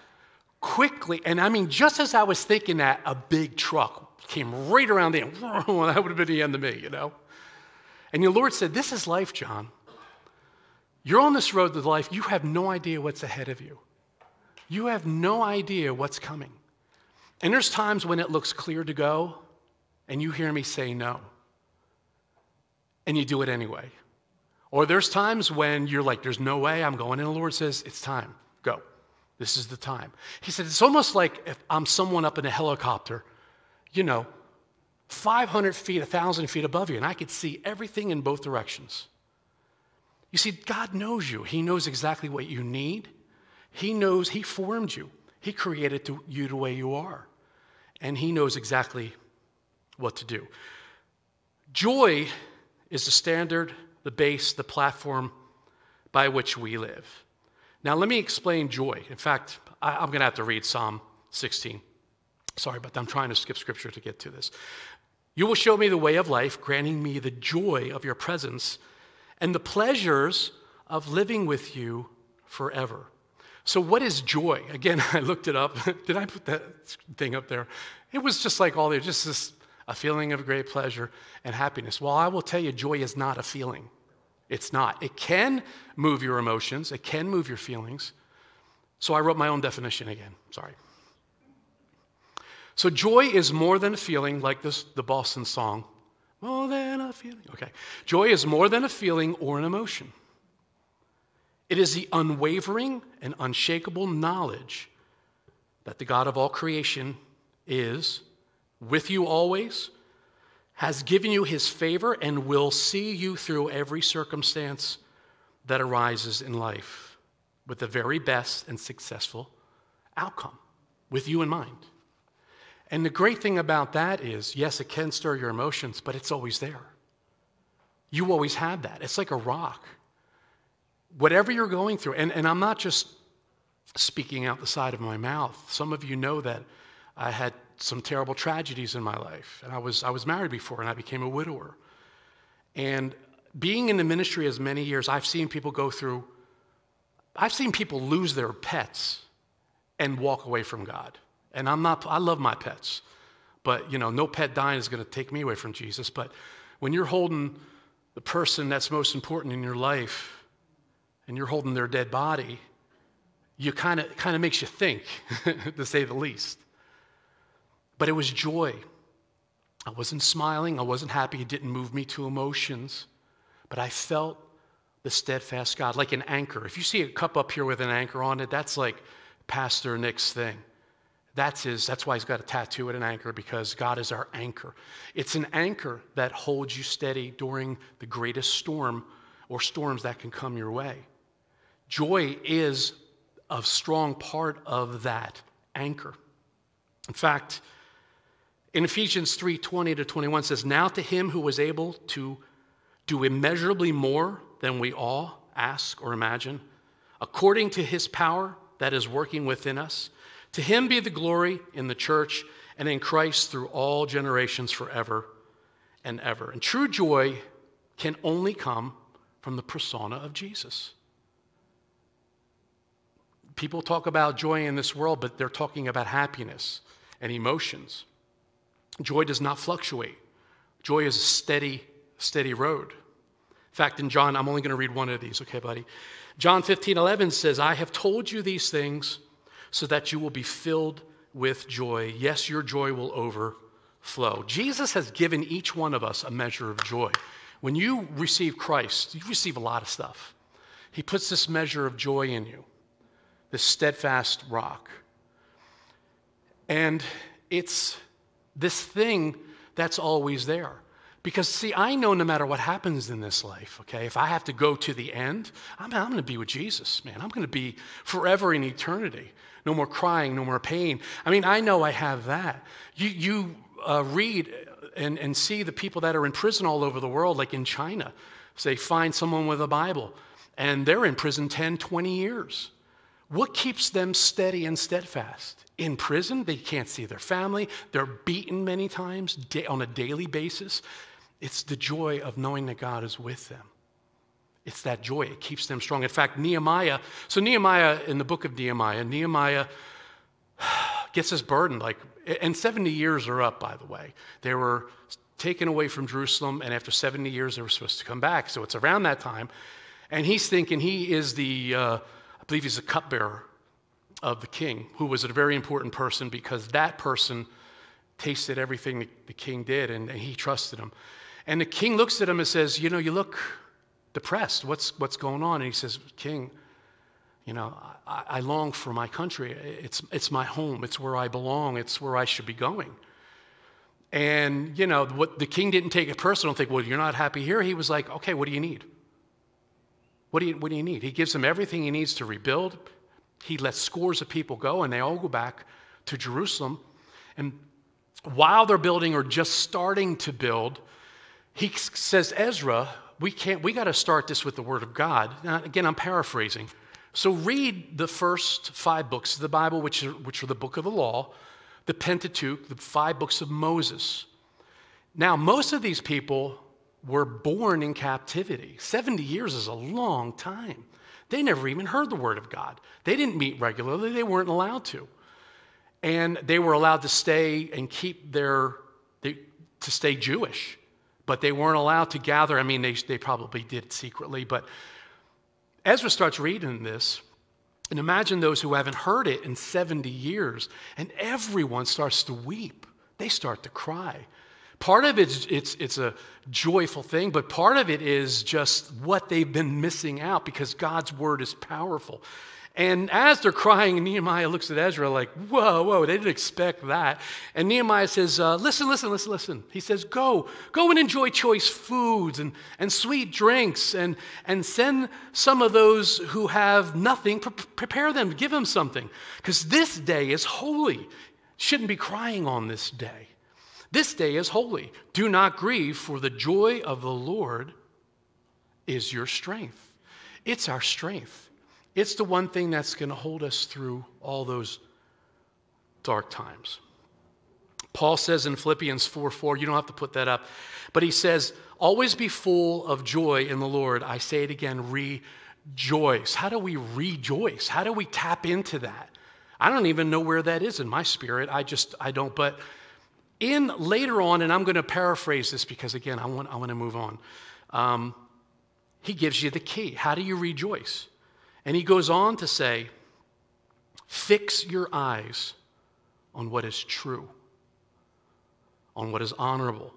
quickly, and I mean, just as I was thinking that, a big truck came right around the <laughs> end. That would have been the end of me, you know? And the Lord said, This is life, Jon. You're on this road to life. You have no idea what's ahead of you. You have no idea what's coming. And there's times when it looks clear to go, and you hear me say no. And you do it anyway. Or there's times when you're like, there's no way I'm going. And the Lord says, it's time. Go. This is the time. He said, it's almost like if I'm someone up in a helicopter, you know, 500 feet, 1,000 feet above you, and I could see everything in both directions. You see, God knows you. He knows exactly what you need. He knows, He formed you. He created you the way you are. And He knows exactly what to do. Joy is the standard, the base, the platform by which we live. Now, let me explain joy. In fact, I, I'm going to have to read Psalm 16. Sorry, but I'm trying to skip scripture to get to this. You will show me the way of life, granting me the joy of your presence and the pleasures of living with you forever. So, what is joy? Again, <laughs> I looked it up. <laughs> Did I put that thing up there? It was just like all there, just this a feeling of great pleasure and happiness. Well, I will tell you, joy is not a feeling. It's not. It can move your emotions, it can move your feelings. So, I wrote my own definition again. Sorry. So, joy is more than a feeling, like this, the Boston song. More than a feeling. Okay. Joy is more than a feeling or an emotion. It is the unwavering and unshakable knowledge that the God of all creation is with you always, has given you his favor, and will see you through every circumstance that arises in life with the very best and successful outcome with you in mind. And the great thing about that is, yes, it can stir your emotions, but it's always there. You always have that. It's like a rock. Whatever you're going through, and, and I'm not just speaking out the side of my mouth. Some of you know that I had some terrible tragedies in my life. And I was, I was married before and I became a widower. And being in the ministry as many years, I've seen people go through, I've seen people lose their pets and walk away from God. And I'm not, I love my pets, but you know, no pet dying is going to take me away from Jesus. But when you're holding the person that's most important in your life and you're holding their dead body, you kind of kind of makes you think, <laughs> to say the least. But it was joy. I wasn't smiling, I wasn't happy, it didn't move me to emotions, but I felt the steadfast God, like an anchor. If you see a cup up here with an anchor on it, that's like Pastor Nick's thing. That's his, that's why he's got a tattoo at an anchor, because God is our anchor. It's an anchor that holds you steady during the greatest storm or storms that can come your way. Joy is a strong part of that anchor. In fact, in Ephesians 3 20 to 21 says, Now to him who was able to do immeasurably more than we all ask or imagine, according to his power that is working within us, to him be the glory in the church and in Christ through all generations forever and ever. And true joy can only come from the persona of Jesus. People talk about joy in this world, but they're talking about happiness and emotions. Joy does not fluctuate. Joy is a steady, steady road. In fact, in John, I'm only going to read one of these, okay, buddy? John 15, 11 says, I have told you these things so that you will be filled with joy. Yes, your joy will overflow. Jesus has given each one of us a measure of joy. When you receive Christ, you receive a lot of stuff. He puts this measure of joy in you, this steadfast rock. And it's this thing that's always there. Because, see, I know no matter what happens in this life, okay, if I have to go to the end, I'm, I'm going to be with Jesus, man. I'm going to be forever in eternity. No more crying, no more pain. I mean, I know I have that. You, you uh, read and, and see the people that are in prison all over the world, like in China. They find someone with a Bible and they're in prison 10, 20 years. What keeps them steady and steadfast? In prison, they can't see their family. They're beaten many times on a daily basis. It's the joy of knowing that God is with them. It's that joy. It keeps them strong. In fact, Nehemiah, so Nehemiah, in the book of Nehemiah, Nehemiah <sighs> gets this burden, like, and 70 years are up, by the way. They were taken away from Jerusalem, and after 70 years, they were supposed to come back. So it's around that time. And he's thinking he is the, uh, believe he's a cupbearer of the king, who was a very important person because that person tasted everything the, the king did and, and he trusted him. And the king looks at him and says, You know, you look depressed. What's, what's going on? And he says, King, you know, I, I long for my country. It's, it's my home. It's where I belong. It's where I should be going. And, you know, what the king didn't take it personal and think, well, you're not happy here. He was like, okay, what do you need? What do you, what do you need? He gives them everything he needs to rebuild. He lets scores of people go, and they all go back to Jerusalem. And while they're building or just starting to build, he says, Ezra, we can't, we got to start this with the Word of God. Now, again, I'm paraphrasing. So read the first five books of the Bible, which are, which are the book of the law, the Pentateuch, the five books of Moses. Now, most of these people were born in captivity. 70 years is a long time. They never even heard the Word of God. They didn't meet regularly, they weren't allowed to. And they were allowed to stay and keep their, they, to stay Jewish, but they weren't allowed to gather. I mean, they, they probably did secretly, but Ezra starts reading this, and imagine those who haven't heard it in 70 years, and everyone starts to weep. They start to cry. Part of it's, it's, it's a joyful thing, but part of it is just what they've been missing out because God's word is powerful. And as they're crying, Nehemiah looks at Ezra like, whoa, whoa, they didn't expect that. And Nehemiah says, uh, listen, listen, listen, listen. He says, go, go and enjoy choice foods and, and sweet drinks and, and send some of those who have nothing, pre- prepare them, give them something. Because this day is holy. Shouldn't be crying on this day. This day is holy. Do not grieve, for the joy of the Lord is your strength. It's our strength. It's the one thing that's going to hold us through all those dark times. Paul says in Philippians 4 4, you don't have to put that up, but he says, always be full of joy in the Lord. I say it again, rejoice. How do we rejoice? How do we tap into that? I don't even know where that is in my spirit. I just, I don't. But in later on, and I'm going to paraphrase this because again, I want, I want to move on. Um, he gives you the key. How do you rejoice? And he goes on to say, fix your eyes on what is true, on what is honorable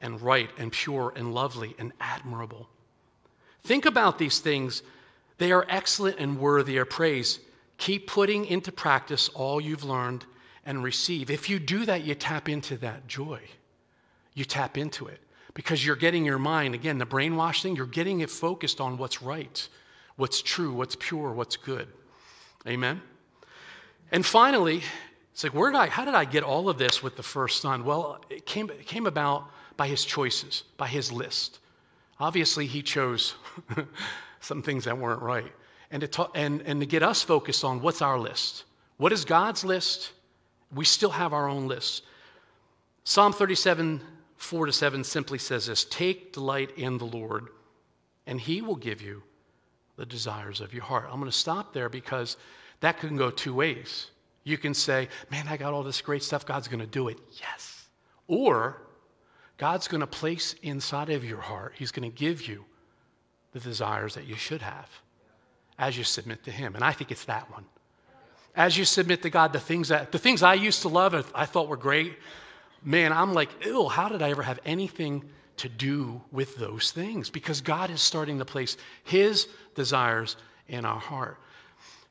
and right and pure and lovely and admirable. Think about these things. They are excellent and worthy of praise. Keep putting into practice all you've learned and receive. If you do that, you tap into that joy. You tap into it because you're getting your mind, again, the brainwash thing, you're getting it focused on what's right what's true, what's pure, what's good. Amen? And finally, it's like, where did I, how did I get all of this with the first son? Well, it came, it came about by his choices, by his list. Obviously, he chose <laughs> some things that weren't right. And to, ta- and, and to get us focused on what's our list. What is God's list? We still have our own list. Psalm 37, 4 to 7 simply says this Take delight in the Lord, and he will give you the desires of your heart. I'm going to stop there because that can go two ways. You can say, Man, I got all this great stuff. God's going to do it. Yes. Or God's going to place inside of your heart, He's going to give you the desires that you should have as you submit to Him. And I think it's that one. As you submit to God, the things that the things I used to love and I thought were great, man, I'm like, ew, how did I ever have anything to do with those things? Because God is starting to place His desires in our heart.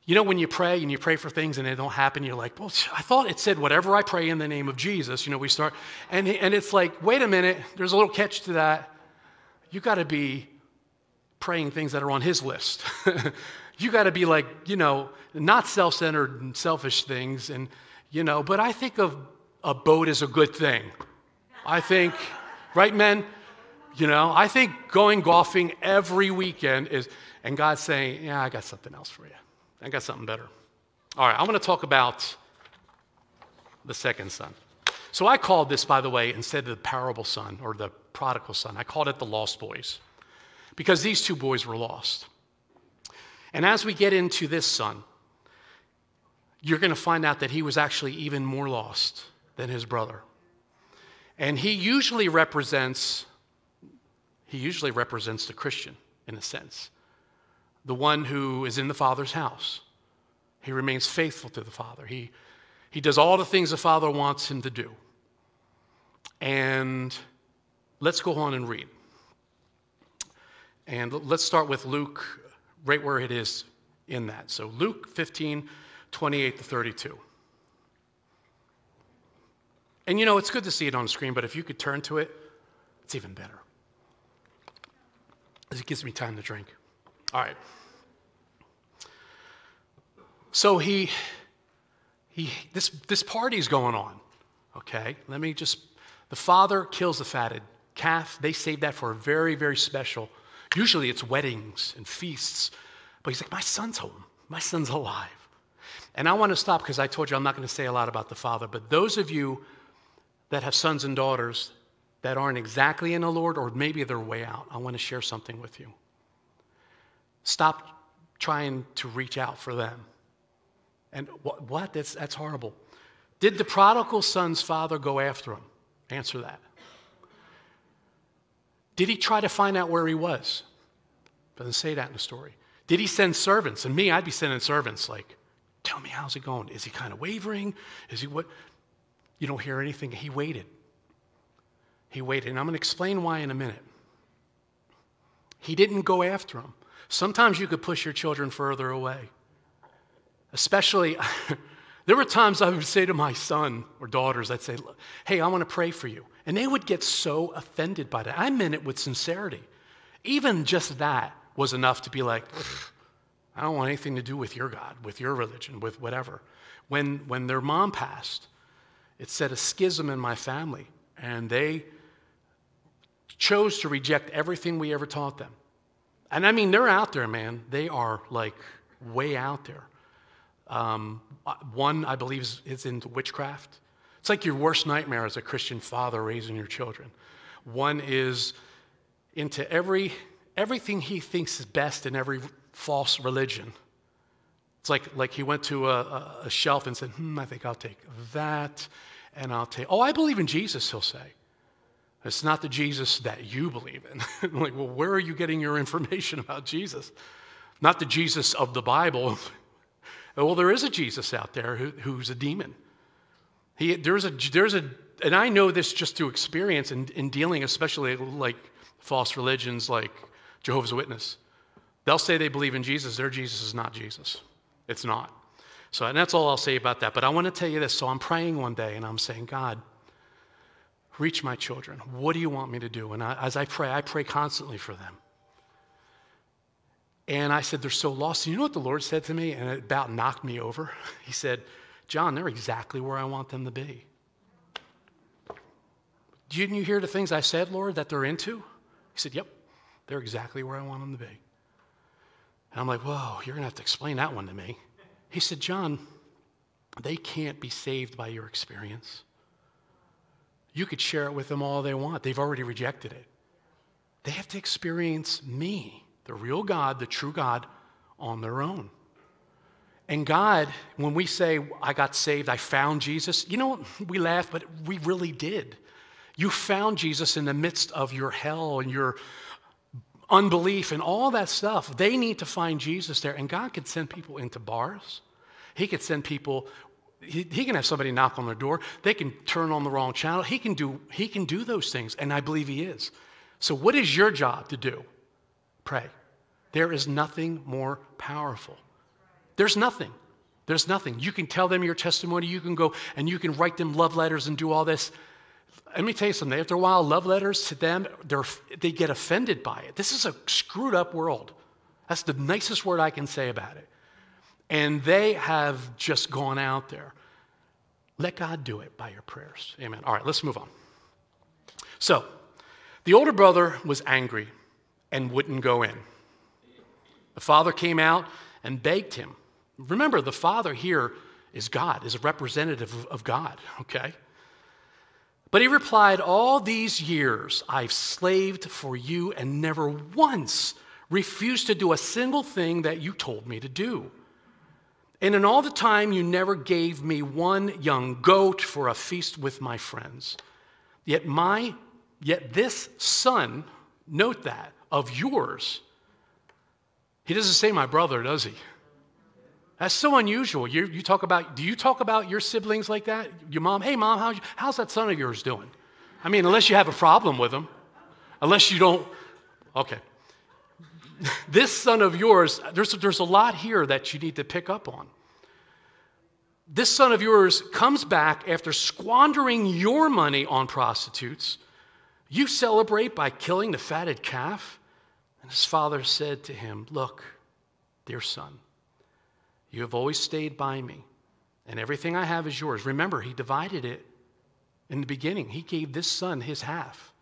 You know, when you pray and you pray for things and they don't happen, you're like, well, I thought it said, whatever I pray in the name of Jesus. You know, we start, and, and it's like, wait a minute, there's a little catch to that. You got to be praying things that are on his list. <laughs> you got to be like, you know, not self centered and selfish things. And, you know, but I think of a boat as a good thing. I think, right, men? You know, I think going golfing every weekend is, and God's saying, yeah, I got something else for you. I got something better. All right, I want to talk about the second son. So I called this, by the way, instead of the parable son or the prodigal son, I called it the lost boys because these two boys were lost. And as we get into this son, you're going to find out that he was actually even more lost than his brother. And he usually represents he usually represents the Christian in a sense. The one who is in the Father's house. He remains faithful to the Father. He, he does all the things the Father wants him to do. And let's go on and read. And let's start with Luke, right where it is in that. So, Luke 15, 28 to 32. And you know, it's good to see it on the screen, but if you could turn to it, it's even better. It gives me time to drink. All right. So he, he this, this party's going on, okay? Let me just, the father kills the fatted calf. They save that for a very, very special, usually it's weddings and feasts. But he's like, my son's home. My son's alive. And I want to stop because I told you I'm not going to say a lot about the father, but those of you that have sons and daughters that aren't exactly in the Lord, or maybe they're way out, I want to share something with you. Stop trying to reach out for them. And what? what? That's, that's horrible. Did the prodigal son's father go after him? Answer that. Did he try to find out where he was? Doesn't say that in the story. Did he send servants? And me, I'd be sending servants like, tell me how's it going? Is he kind of wavering? Is he what? You don't hear anything. He waited. He waited. And I'm going to explain why in a minute. He didn't go after him. Sometimes you could push your children further away. Especially, <laughs> there were times I would say to my son or daughters, I'd say, Hey, I want to pray for you. And they would get so offended by that. I meant it with sincerity. Even just that was enough to be like, I don't want anything to do with your God, with your religion, with whatever. When, when their mom passed, it set a schism in my family, and they chose to reject everything we ever taught them. And I mean, they're out there, man. They are like way out there. Um, one, I believe, is, is into witchcraft. It's like your worst nightmare as a Christian father raising your children. One is into every everything he thinks is best in every false religion. It's like, like he went to a, a shelf and said, hmm, I think I'll take that, and I'll take, oh, I believe in Jesus, he'll say. It's not the Jesus that you believe in. <laughs> Like, well, where are you getting your information about Jesus? Not the Jesus of the Bible. <laughs> well, there is a Jesus out there who, who's a demon. He, there's a, there's a, and I know this just through experience in, in dealing, especially like false religions like Jehovah's Witness. They'll say they believe in Jesus, their Jesus is not Jesus. It's not. So, and that's all I'll say about that. But I want to tell you this. So, I'm praying one day and I'm saying, God, reach my children. What do you want me to do? And I, as I pray, I pray constantly for them. And I said, They're so lost. And you know what the Lord said to me? And it about knocked me over. <laughs> He said, Jon, they're exactly where I want them to be. Didn't you hear the things I said, Lord, that they're into? He said, Yep. They're exactly where I want them to be. And I'm like, whoa, you're going to have to explain that one to me. He said, Jon, they can't be saved by your experience. You could share it with them all they want. They've already rejected it. They have to experience me, the real God, the true God, on their own. And God, when we say, I got saved, I found Jesus, you know, we laugh, but we really did. You found Jesus in the midst of your hell and your unbelief and all that stuff. They need to find Jesus there. And God could send people into bars. He could send people, he, he, can have somebody knock on their door. They can turn on the wrong channel. He can, do, he can do those things, and I believe he is. So, what is your job to do? Pray. There is nothing more powerful. There's nothing. There's nothing. You can tell them your testimony. You can go and you can write them love letters and do all this. Let me tell you something. After a while, love letters to them, they get offended by it. This is a screwed up world. That's the nicest word I can say about it. And they have just gone out there. Let God do it by your prayers. Amen. All right, let's move on. So, The older brother was angry and wouldn't go in. The father came out and begged him. Remember, the father here is God, is a representative of- God, okay? But he replied, All these years I've slaved for you and never once refused to do a single thing that you told me to do. And in all the time, you never gave me one young goat for a feast with my friends. Yet my, yet this son, note that, of yours, he doesn't say my brother, does he? That's so unusual. You, you talk about, do you talk about your siblings like that? Your mom, hey mom, how's, how's that son of yours doing? I mean, unless you have a problem with him, unless you don't, okay. <laughs> this son of yours, there's, there's a lot here that you need to pick up on. This son of yours comes back after squandering your money on prostitutes. You celebrate by killing the fatted calf. And his father said to him, Look, dear son, you have always stayed by me, and everything I have is yours. Remember, he divided it in the beginning. He gave this son his half.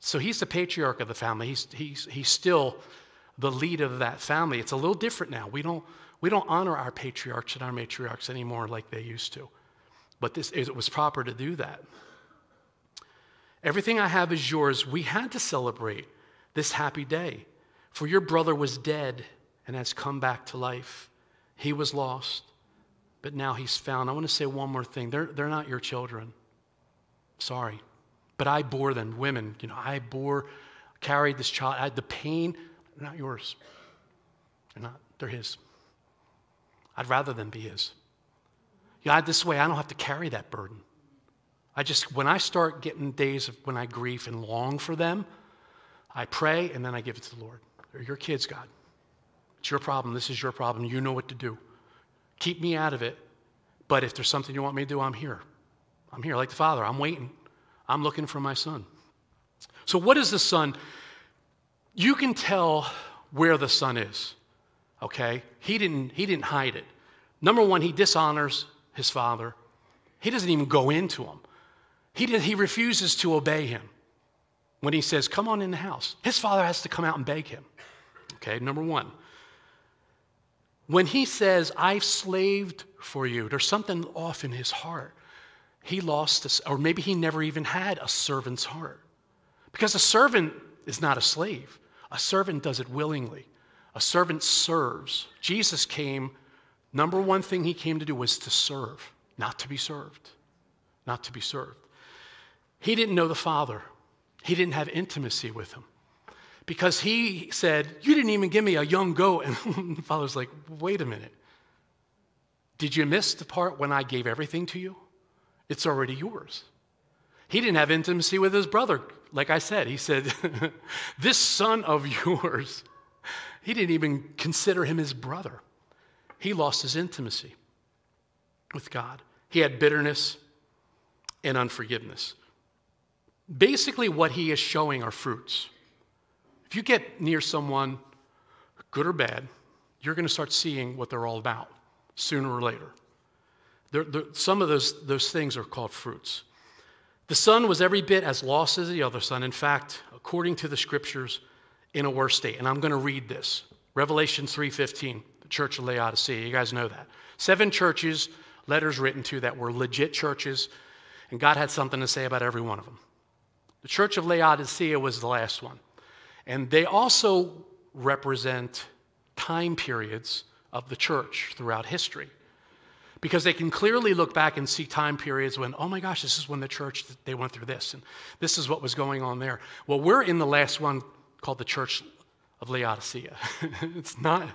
So he's the patriarch of the family. He's, he's, he's still the lead of that family. It's a little different now. We don't, we don't honor our patriarchs and our matriarchs anymore like they used to. But this, it was proper to do that. Everything I have is yours. We had to celebrate this happy day, for your brother was dead and has come back to life. He was lost, but now he's found. I want to say one more thing. They're, they're not your children. Sorry. But I bore them, women. You know, I bore, carried this child. I had the pain. They're not yours. They're not. They're his. I'd rather them be his. God, this way I don't have to carry that burden. I just, when I start getting days of when I grieve and long for them, I pray and then I give it to the Lord. They're your kids, God. It's your problem. This is your problem. You know what to do. Keep me out of it. But if there's something you want me to do, I'm here. I'm here like the Father. I'm waiting. I'm looking for my son. So, what is the son? You can tell where the son is. Okay? He didn't, he didn't hide it. Number one, he dishonors his father. He doesn't even go into him. He, did, he refuses to obey him when he says, Come on in the house. His father has to come out and beg him. Okay, number one. When he says, I've slaved for you, there's something off in his heart. He lost, this, or maybe he never even had a servant's heart. Because a servant is not a slave, a servant does it willingly. A servant serves. Jesus came, number one thing he came to do was to serve, not to be served. Not to be served. He didn't know the Father, he didn't have intimacy with him. Because he said, You didn't even give me a young goat. <laughs> And the Father's like, Wait a minute. Did you miss the part when I gave everything to you? It's already yours. He didn't have intimacy with his brother. Like I said, he said, <laughs> This son of <laughs> yours, he didn't even consider him his brother. He lost his intimacy with God. He had bitterness and unforgiveness. Basically, what he is showing are fruits. If you get near someone, good or bad, you're going to start seeing what they're all about sooner or later. There, there, some of those, those things are called fruits. The son was every bit as lost as the other son. In fact, according to the scriptures, in a worse state. And I'm going to read this. Revelation 3:15, the church of Laodicea. You guys know that. Seven churches, letters written to that were legit churches, and God had something to say about every one of them. The church of Laodicea was the last one. And they also represent time periods of the church throughout history. Because they can clearly look back and see time periods when, oh my gosh, this is when the church, they went through this, and this is what was going on there. Well, we're in the last one called the church of Laodicea. <laughs> it's, not,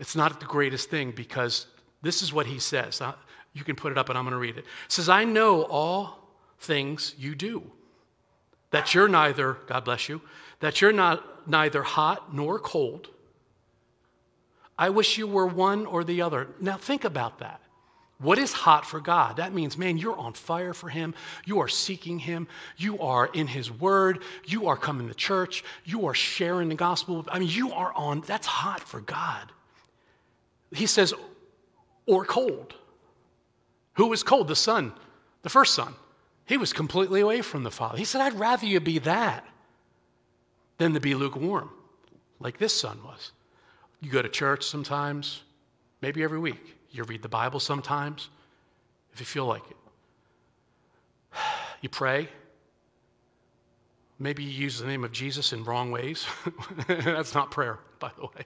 it's not the greatest thing because this is what he says. Uh, You can put it up and I'm going to read it. It says, I know all things you do, that you're neither, God bless you, that you're not neither hot nor cold. I wish you were one or the other. Now think about that. What is hot for God? That means, man, you're on fire for Him. You are seeking Him. You are in His Word. You are coming to church. You are sharing the gospel. I mean, you are on, that's hot for God. He says, or cold. Who was cold? The son, the first son. He was completely away from the Father. He said, I'd rather you be that than to be lukewarm, like this son was. You go to church sometimes, maybe every week. You read the Bible sometimes, if you feel like it. You pray. Maybe you use the name of Jesus in wrong ways. <laughs> That's not prayer, by the way,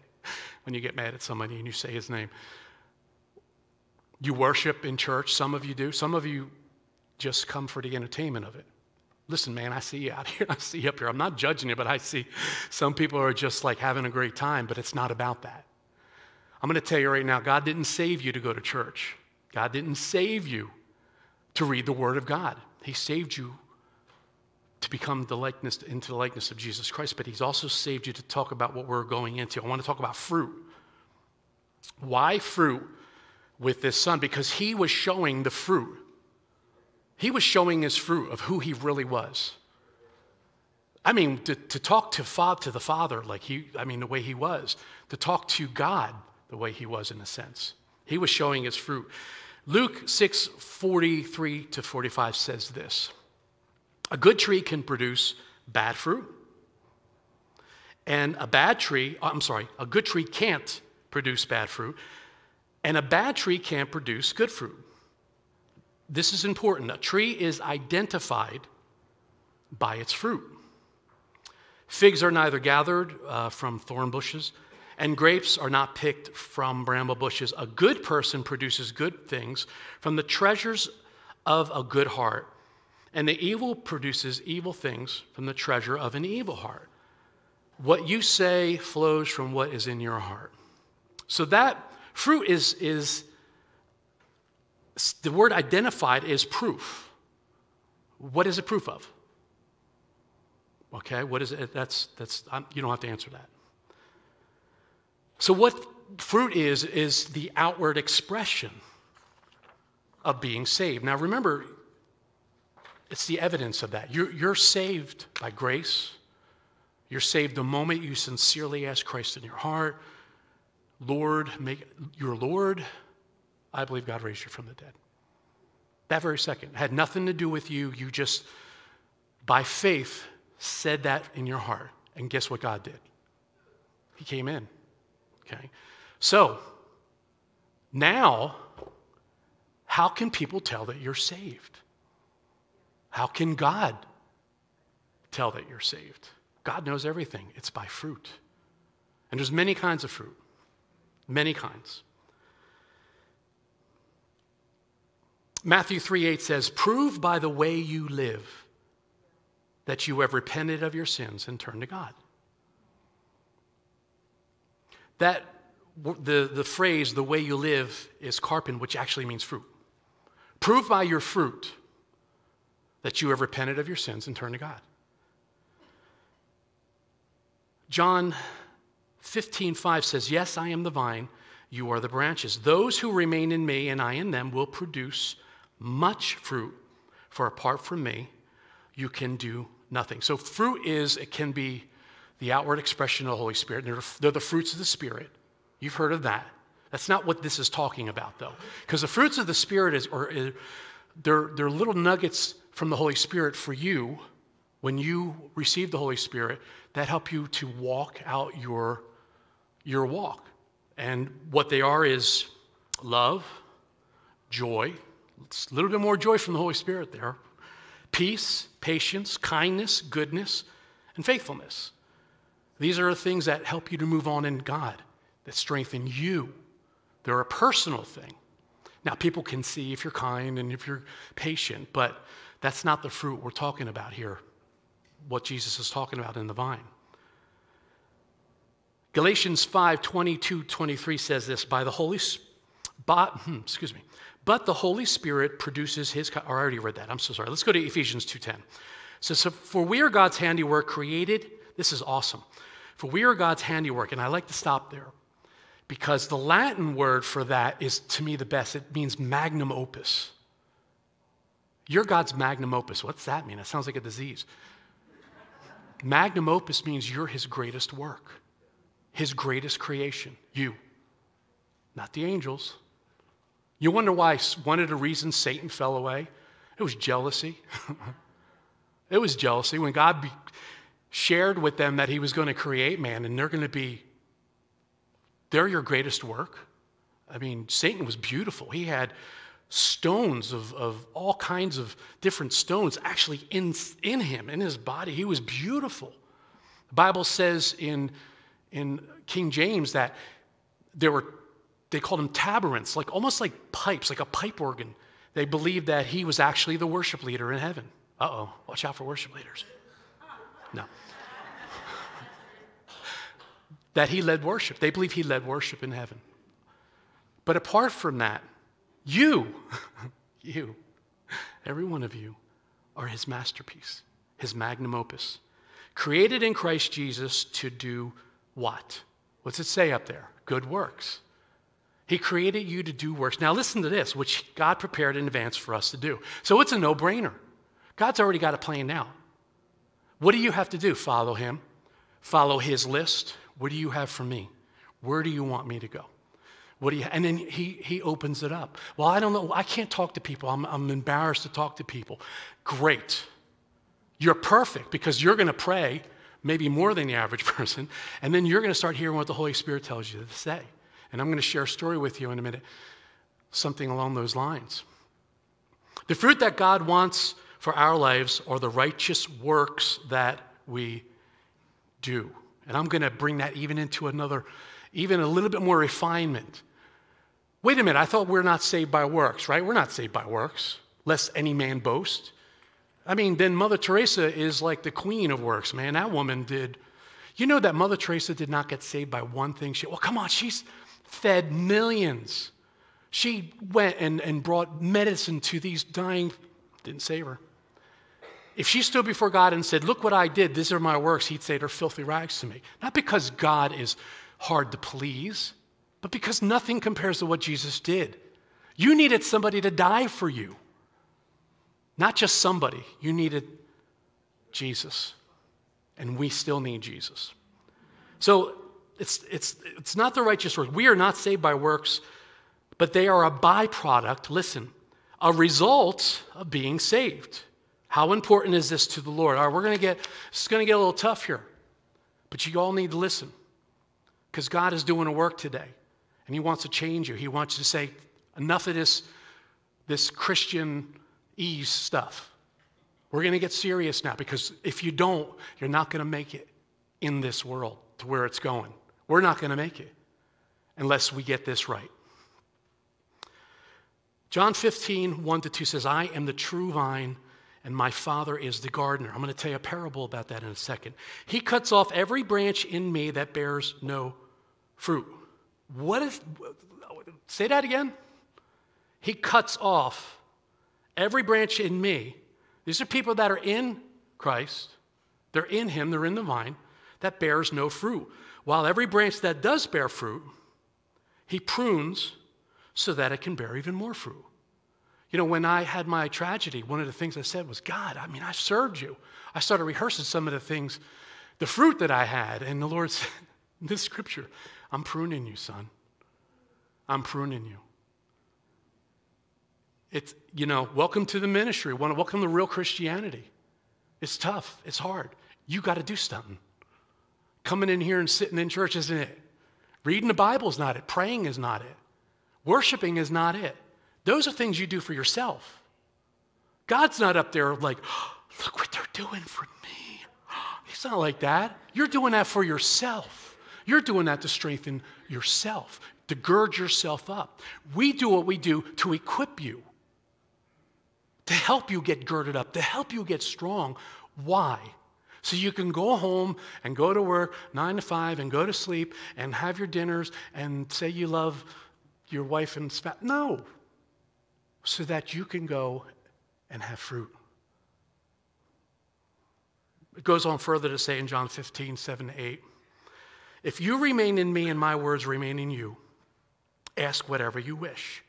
when you get mad at somebody and you say his name. You worship in church, some of you do. Some of you just come for the entertainment of it. Listen, man, I see you out here. <laughs> I see you up here. I'm not judging you, but I see some people are just like having a great time, but it's not about that. I'm going to tell you right now God didn't save you to go to church, God didn't save you to read the Word of God. He saved you to become the likeness into the likeness of Jesus Christ, but He's also saved you to talk about what we're going into. I want to talk about fruit. Why fruit with this son? Because he was showing the fruit. He was showing his fruit of who he really was. I mean, to, to talk to, father, to the Father like he, I mean, the way he was, to talk to God the way he was in a sense. He was showing his fruit. Luke 6 43 to 45 says this A good tree can produce bad fruit, and a bad tree, uh, I'm sorry, a good tree can't produce bad fruit, and a bad tree can't produce good fruit. This is important. A tree is identified by its fruit. Figs are neither gathered uh, from thorn bushes, and grapes are not picked from bramble bushes. A good person produces good things from the treasures of a good heart, and the evil produces evil things from the treasure of an evil heart. What you say flows from what is in your heart. So that fruit is, is the word identified is proof. What is it proof of? Okay, what is it? That's, that's, I'm, you don't have to answer that. So, what fruit is, is the outward expression of being saved. Now, remember, it's the evidence of that. You're, you're saved by grace. You're saved the moment you sincerely ask Christ in your heart, Lord, make your Lord. I believe God raised you from the dead. That very second. It had nothing to do with you. You just, by faith, said that in your heart. And guess what God did? He came in. Okay? So, now, how can people tell that you're saved? How can God tell that you're saved? God knows everything. It's by fruit. And there's many kinds of fruit. Many kinds. Matthew 3 8 says, Prove by the way you live that you have repented of your sins and turned to God. That the, the phrase, the way you live, is carpin, which actually means fruit. Prove by your fruit that you have repented of your sins and turned to God. John 15, 5 says, Yes, I am the vine, you are the branches. Those who remain in me and I in them will produce much fruit, for apart from me, you can do nothing. So, fruit is, it can be the outward expression of the Holy Spirit. They're, they're the fruits of the Spirit. You've heard of that. That's not what this is talking about, though. Because the fruits of the Spirit is, or, is, they're, they're little nuggets from the Holy Spirit for you when you receive the Holy Spirit that help you to walk out your, your walk. And what they are is love, joy, it's a little bit more joy from the Holy Spirit there, peace, patience, kindness, goodness, and faithfulness. These are things that help you to move on in God, that strengthen you. They're a personal thing. Now, people can see if you're kind and if you're patient, but that's not the fruit we're talking about here, what Jesus is talking about in the vine. Galatians 5 22 23 says this by the Holy by, hmm, excuse me, but the Holy Spirit produces his, or I already read that, I'm so sorry. Let's go to Ephesians 2.10. So, for we are God's handiwork created, this is awesome. For we are God's handiwork, and I like to stop there because the Latin word for that is to me the best. It means magnum opus. You're God's magnum opus. What's that mean? It sounds like a disease. Magnum opus means you're his greatest work, his greatest creation. You, not the angels. You wonder why one of the reasons Satan fell away? It was jealousy. <laughs> it was jealousy. When God be, shared with them that he was going to create man and they're going to be, they're your greatest work. I mean, Satan was beautiful. He had stones of, of all kinds of different stones actually in, in him, in his body. He was beautiful. The Bible says in, in King James that there were, they called them tabernates, like almost like pipes, like a pipe organ. They believed that he was actually the worship leader in heaven. Uh oh, watch out for worship leaders. No. <laughs> that he led worship. They believe he led worship in heaven. But apart from that, you, <laughs> you, every one of you are his masterpiece, his magnum opus. Created in Christ Jesus to do what? What's it say up there? Good works. He created you to do works. Now, listen to this, which God prepared in advance for us to do. So it's a no brainer. God's already got a plan now. What do you have to do? Follow Him, follow His list. What do you have for me? Where do you want me to go? What do you, and then he, he opens it up. Well, I don't know. I can't talk to people. I'm, I'm embarrassed to talk to people. Great. You're perfect because you're going to pray, maybe more than the average <laughs> person, and then you're going to start hearing what the Holy Spirit tells you to say. And I'm going to share a story with you in a minute, something along those lines. The fruit that God wants for our lives are the righteous works that we do. And I'm going to bring that even into another, even a little bit more refinement. Wait a minute, I thought we're not saved by works, right? We're not saved by works, lest any man boast. I mean, then Mother Teresa is like the queen of works, man. That woman did. You know that Mother Teresa did not get saved by one thing. She, well, come on, she's fed millions. She went and, and brought medicine to these dying, didn't save her. If she stood before God and said, Look what I did, these are my works, he'd say they're filthy rags to me. Not because God is hard to please, but because nothing compares to what Jesus did. You needed somebody to die for you. Not just somebody, you needed Jesus. And we still need Jesus. So it's, it's, it's not the righteous works. We are not saved by works, but they are a byproduct, listen, a result of being saved. How important is this to the Lord? All right, we're going to get, it's going to get a little tough here, but you all need to listen because God is doing a work today and He wants to change you. He wants you to say, enough of this, this Christian ease stuff. We're going to get serious now because if you don't, you're not going to make it in this world to where it's going. We're not going to make it unless we get this right. John 15, 1 to 2 says, I am the true vine and my Father is the gardener. I'm going to tell you a parable about that in a second. He cuts off every branch in me that bears no fruit. What is, say that again? He cuts off every branch in me. These are people that are in Christ, they're in Him, they're in the vine, that bears no fruit. While every branch that does bear fruit, He prunes so that it can bear even more fruit. You know, when I had my tragedy, one of the things I said was, God, I mean, I served you. I started rehearsing some of the things, the fruit that I had. And the Lord <laughs> said, this scripture, I'm pruning you, son. I'm pruning you. It's, you know, welcome to the ministry. Welcome to real Christianity. It's tough, it's hard. You got to do something. Coming in here and sitting in church isn't it. Reading the Bible is not it. Praying is not it. Worshiping is not it. Those are things you do for yourself. God's not up there like, oh, <gasps> look what they're doing for me. <gasps> He's not like that. You're doing that for yourself. You're doing that to strengthen yourself, to gird yourself up. We do what we do to equip you, to help you get girded up, to help you get strong. Why? So you can go home and go to work nine to five and go to sleep and have your dinners and say you love your wife and spouse. No, so that you can go and have fruit. It goes on further to say in John 15, 7 to 8, if you remain in me and my words remain in you, ask whatever you wish,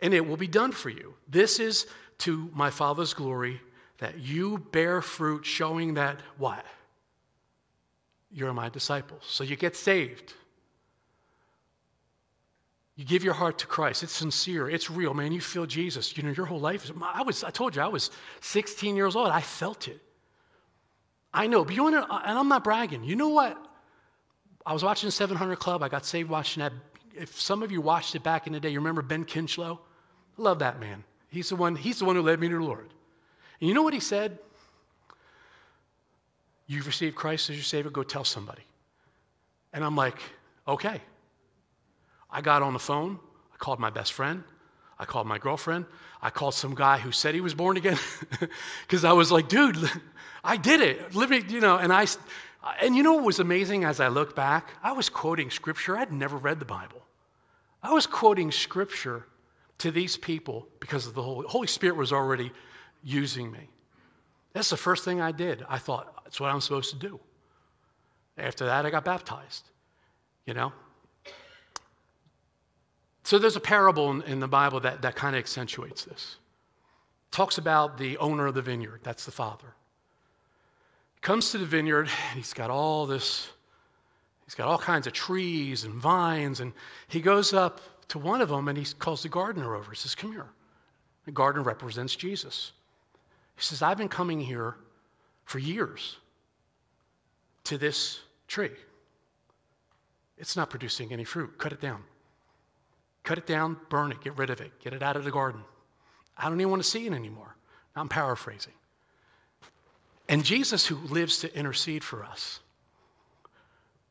and it will be done for you. This is to my Father's glory that you bear fruit, showing that what? You're my disciples. So you get saved. You give your heart to Christ. It's sincere. It's real, man. You feel Jesus. You know, your whole life. I was. I told you, I was 16 years old. I felt it. I know, but you want to, and I'm not bragging. You know what? I was watching 700 Club. I got saved watching that. If some of you watched it back in the day, you remember Ben Kinchlow? Love that man. He's the one, he's the one who led me to the Lord. And you know what he said? You've received Christ as your Savior, go tell somebody. And I'm like, okay. I got on the phone, I called my best friend, I called my girlfriend, I called some guy who said he was born again, <laughs> because I was like, dude, <laughs> I did it. Living, you know, and I, and you know what was amazing as I look back? I was quoting scripture. I'd never read the Bible. I was quoting scripture to these people because of the Holy, Holy Spirit was already using me. That's the first thing I did. I thought, that's what I'm supposed to do. After that, I got baptized, you know? So there's a parable in, in the Bible that, that kind of accentuates this. talks about the owner of the vineyard, that's the father. He comes to the vineyard, and he's got all this, he's got all kinds of trees and vines, and he goes up to one of them and he calls the gardener over. He says, Come here. The gardener represents Jesus. He says, I've been coming here for years to this tree. It's not producing any fruit. Cut it down. Cut it down, burn it, get rid of it, get it out of the garden. I don't even want to see it anymore. I'm paraphrasing. And Jesus, who lives to intercede for us,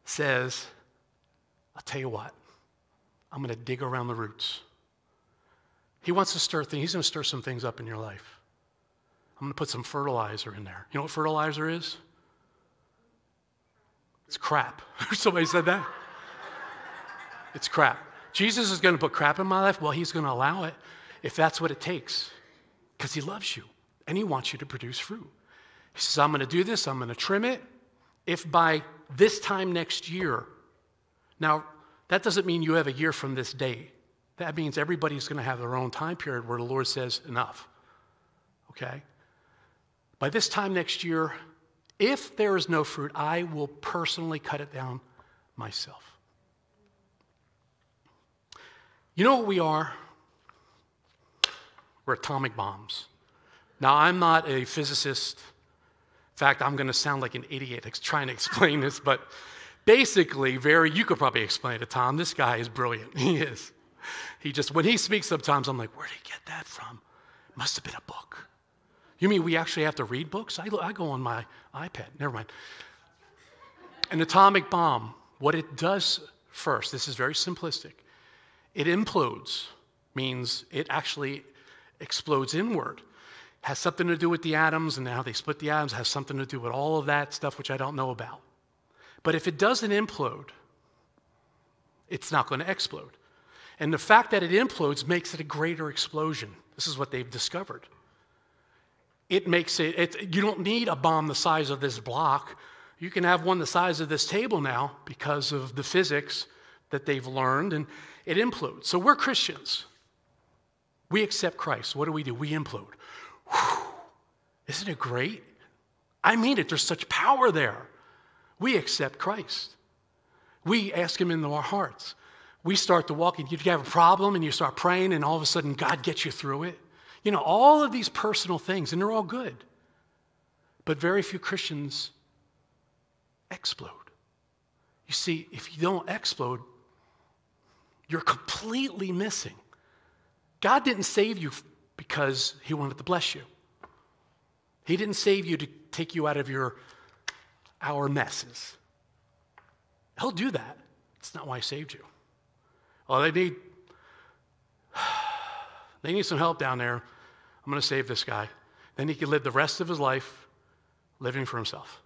says, I'll tell you what, I'm going to dig around the roots. He wants to stir things, he's going to stir some things up in your life. I'm going to put some fertilizer in there. You know what fertilizer is? It's crap. <laughs> Somebody said that? It's crap. Jesus is going to put crap in my life. Well, he's going to allow it if that's what it takes because he loves you and he wants you to produce fruit. He says, I'm going to do this, I'm going to trim it. If by this time next year, now that doesn't mean you have a year from this day. That means everybody's going to have their own time period where the Lord says, enough. Okay? By this time next year, if there is no fruit, I will personally cut it down myself. You know what we are? We're atomic bombs. Now, I'm not a physicist. In fact, I'm going to sound like an idiot trying to explain this, but basically, very, you could probably explain it, to Tom. This guy is brilliant. He is. He just, when he speaks sometimes, I'm like, where did he get that from? Must have been a book. You mean we actually have to read books? I, I go on my iPad. Never mind. An atomic bomb, what it does first, this is very simplistic, it implodes, means it actually explodes inward. Has something to do with the atoms and how they split the atoms, has something to do with all of that stuff which I don't know about. But if it doesn't implode, it's not going to explode. And the fact that it implodes makes it a greater explosion. This is what they've discovered. It makes it, it, you don't need a bomb the size of this block. You can have one the size of this table now because of the physics that they've learned, and it implodes. So we're Christians. We accept Christ. What do we do? We implode. Whew. Isn't it great? I mean it. There's such power there. We accept Christ. We ask Him into our hearts we start to walk and you have a problem and you start praying and all of a sudden God gets you through it. You know, all of these personal things, and they're all good. But very few Christians explode. You see, if you don't explode, you're completely missing. God didn't save you because He wanted to bless you. He didn't save you to take you out of your our messes. He'll do that. It's not why He saved you. Oh, they need <sighs> they need some help down there. I'm going to save this guy. Then he can live the rest of his life living for himself,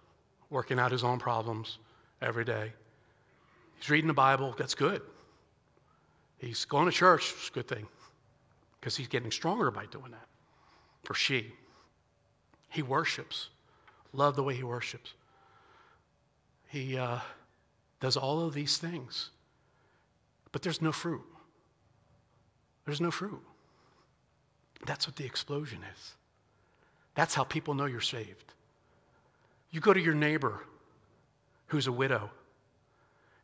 working out his own problems every day. He's reading the Bible. That's good. He's going to church. It's a good thing because he's getting stronger by doing that. Or she. He worships. Love the way he worships. He uh, does all of these things. But there's no fruit. There's no fruit. That's what the explosion is. That's how people know you're saved. You go to your neighbor who's a widow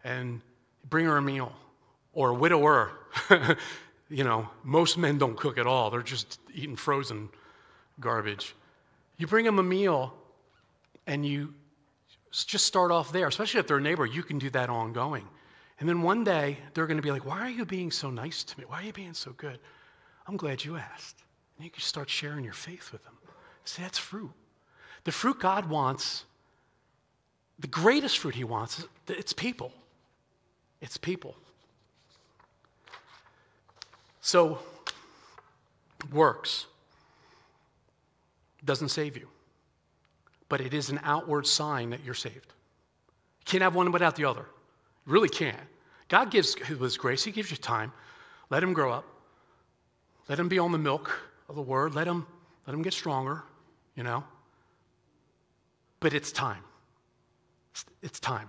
and bring her a meal, or a widower. <laughs> you know, most men don't cook at all, they're just eating frozen garbage. You bring them a meal and you Just start off there, especially if they're a neighbor, you can do that ongoing. And then one day, they're going to be like, Why are you being so nice to me? Why are you being so good? I'm glad you asked. And you can start sharing your faith with them. See, that's fruit. The fruit God wants, the greatest fruit He wants, it's people. It's people. So, works doesn't save you, but it is an outward sign that you're saved. You can't have one without the other. You really can't. God gives His grace, He gives you time. Let him grow up. Let him be on the milk of the word. Let him, let him get stronger, you know. But it's time. It's, it's time.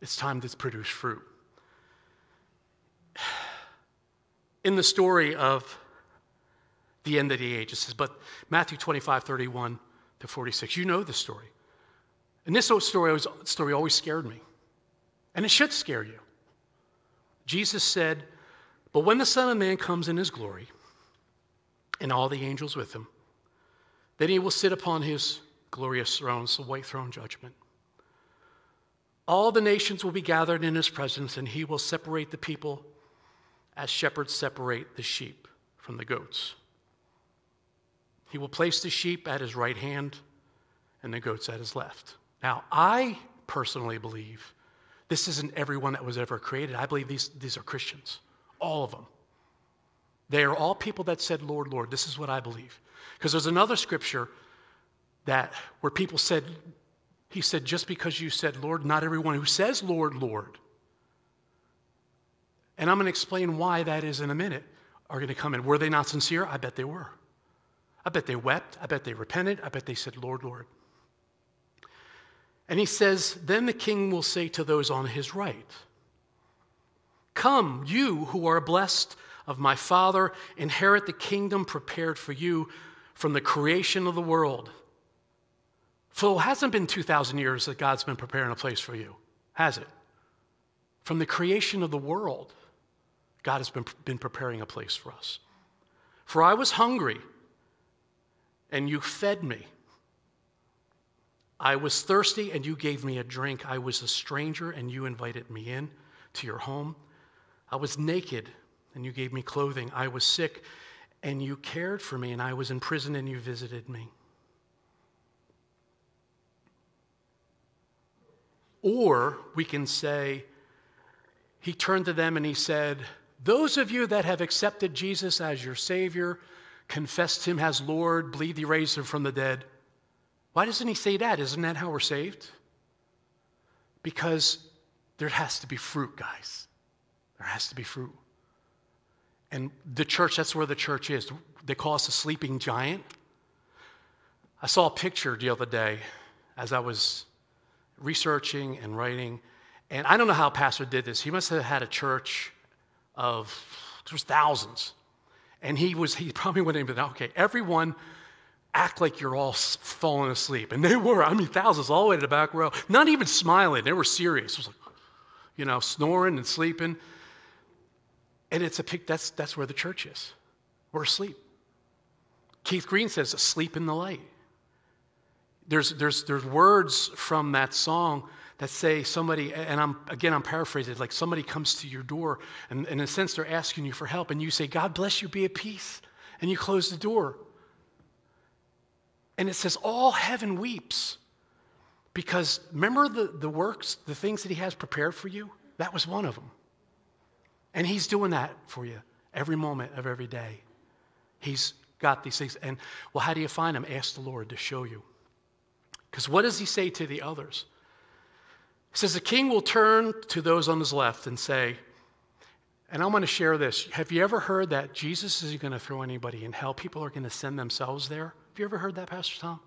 It's time to produce fruit. <sighs> In the story of the end of the age, it says, but Matthew 25, 31 to 46, you know the story. And this story, story always scared me. And it should scare you. Jesus said, But when the Son of Man comes in his glory, and all the angels with him, then he will sit upon his glorious throne, the white throne judgment. All the nations will be gathered in his presence, and he will separate the people as shepherds separate the sheep from the goats. He will place the sheep at his right hand and the goats at his left. Now, I personally believe this isn't everyone that was ever created. I believe these, these are Christians, all of them. They are all people that said, Lord, Lord. This is what I believe. Because there's another scripture that where people said, He said, just because you said, Lord, not everyone who says, Lord, Lord. And I'm going to explain why that is in a minute, are going to come in. Were they not sincere? I bet they were. I bet they wept. I bet they repented. I bet they said, Lord, Lord. And he says, Then the king will say to those on his right, Come, you who are blessed of my Father, inherit the kingdom prepared for you from the creation of the world. So it hasn't been 2,000 years that God's been preparing a place for you, has it? From the creation of the world, God has been, been preparing a place for us. For I was hungry, and you fed me. I was thirsty, and you gave me a drink. I was a stranger, and you invited me in to your home. I was naked, and you gave me clothing. I was sick, and you cared for me, and I was in prison, and you visited me. Or we can say, He turned to them and He said, Those of you that have accepted Jesus as your Savior, confessed Him as Lord, believed He raised Him from the dead. Why doesn't He say that? Isn't that how we're saved? Because there has to be fruit, guys. There has to be fruit. And the church, that's where the church is. They call us a sleeping giant. I saw a picture the other day as I was researching and writing. And I don't know how pastor did this. He must have had a church of, there was thousands. And he was, he probably went in and okay, everyone act like you're all falling asleep. And they were, I mean, thousands all the way to the back row, not even smiling. They were serious. It was like, you know, snoring and sleeping. And it's a pic, that's, that's where the church is. We're asleep. Keith Green says, asleep in the light. There's, there's, there's words from that song that say somebody, and I'm, again, I'm paraphrasing, like somebody comes to your door, and, and in a sense, they're asking you for help, and you say, God bless you, be at peace. And you close the door. And it says, all heaven weeps. Because remember the, the works, the things that he has prepared for you? That was one of them. And he's doing that for you every moment of every day. He's got these things. And well, how do you find them? Ask the Lord to show you. Because what does he say to the others? He says, The king will turn to those on his left and say, and I'm going to share this. Have you ever heard that Jesus isn't going to throw anybody in hell? People are going to send themselves there. Have you ever heard that, Pastor Tom?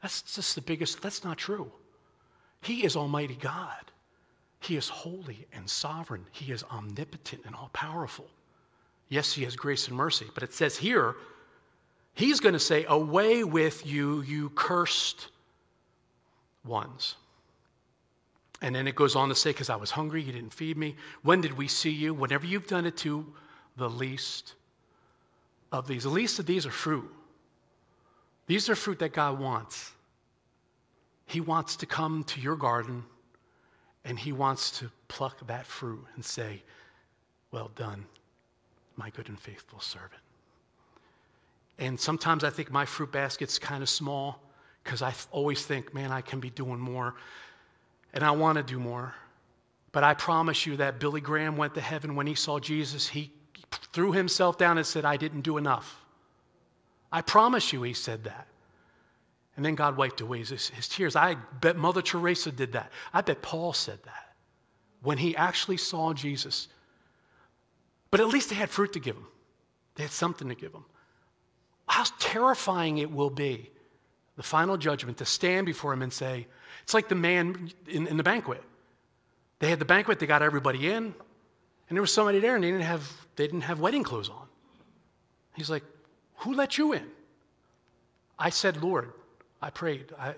That's just the biggest, that's not true. He is Almighty God. He is holy and sovereign. He is omnipotent and all powerful. Yes, He has grace and mercy, but it says here, He's going to say, Away with you, you cursed ones. And then it goes on to say, Because I was hungry, you didn't feed me. When did we see you? Whenever you've done it to the least of these. The least of these are fruit. These are fruit that God wants. He wants to come to your garden and He wants to pluck that fruit and say, Well done, my good and faithful servant. And sometimes I think my fruit basket's kind of small because I always think, man, I can be doing more. And I want to do more. But I promise you that Billy Graham went to heaven when he saw Jesus. He threw himself down and said, I didn't do enough. I promise you, he said that. And then God wiped away his, his tears. I bet Mother Teresa did that. I bet Paul said that when he actually saw Jesus. But at least they had fruit to give him, they had something to give him. How terrifying it will be, the final judgment, to stand before him and say, it's like the man in, in the banquet. They had the banquet, they got everybody in, and there was somebody there and they didn't have, they didn't have wedding clothes on. He's like, Who let you in? I said, Lord, I prayed. I,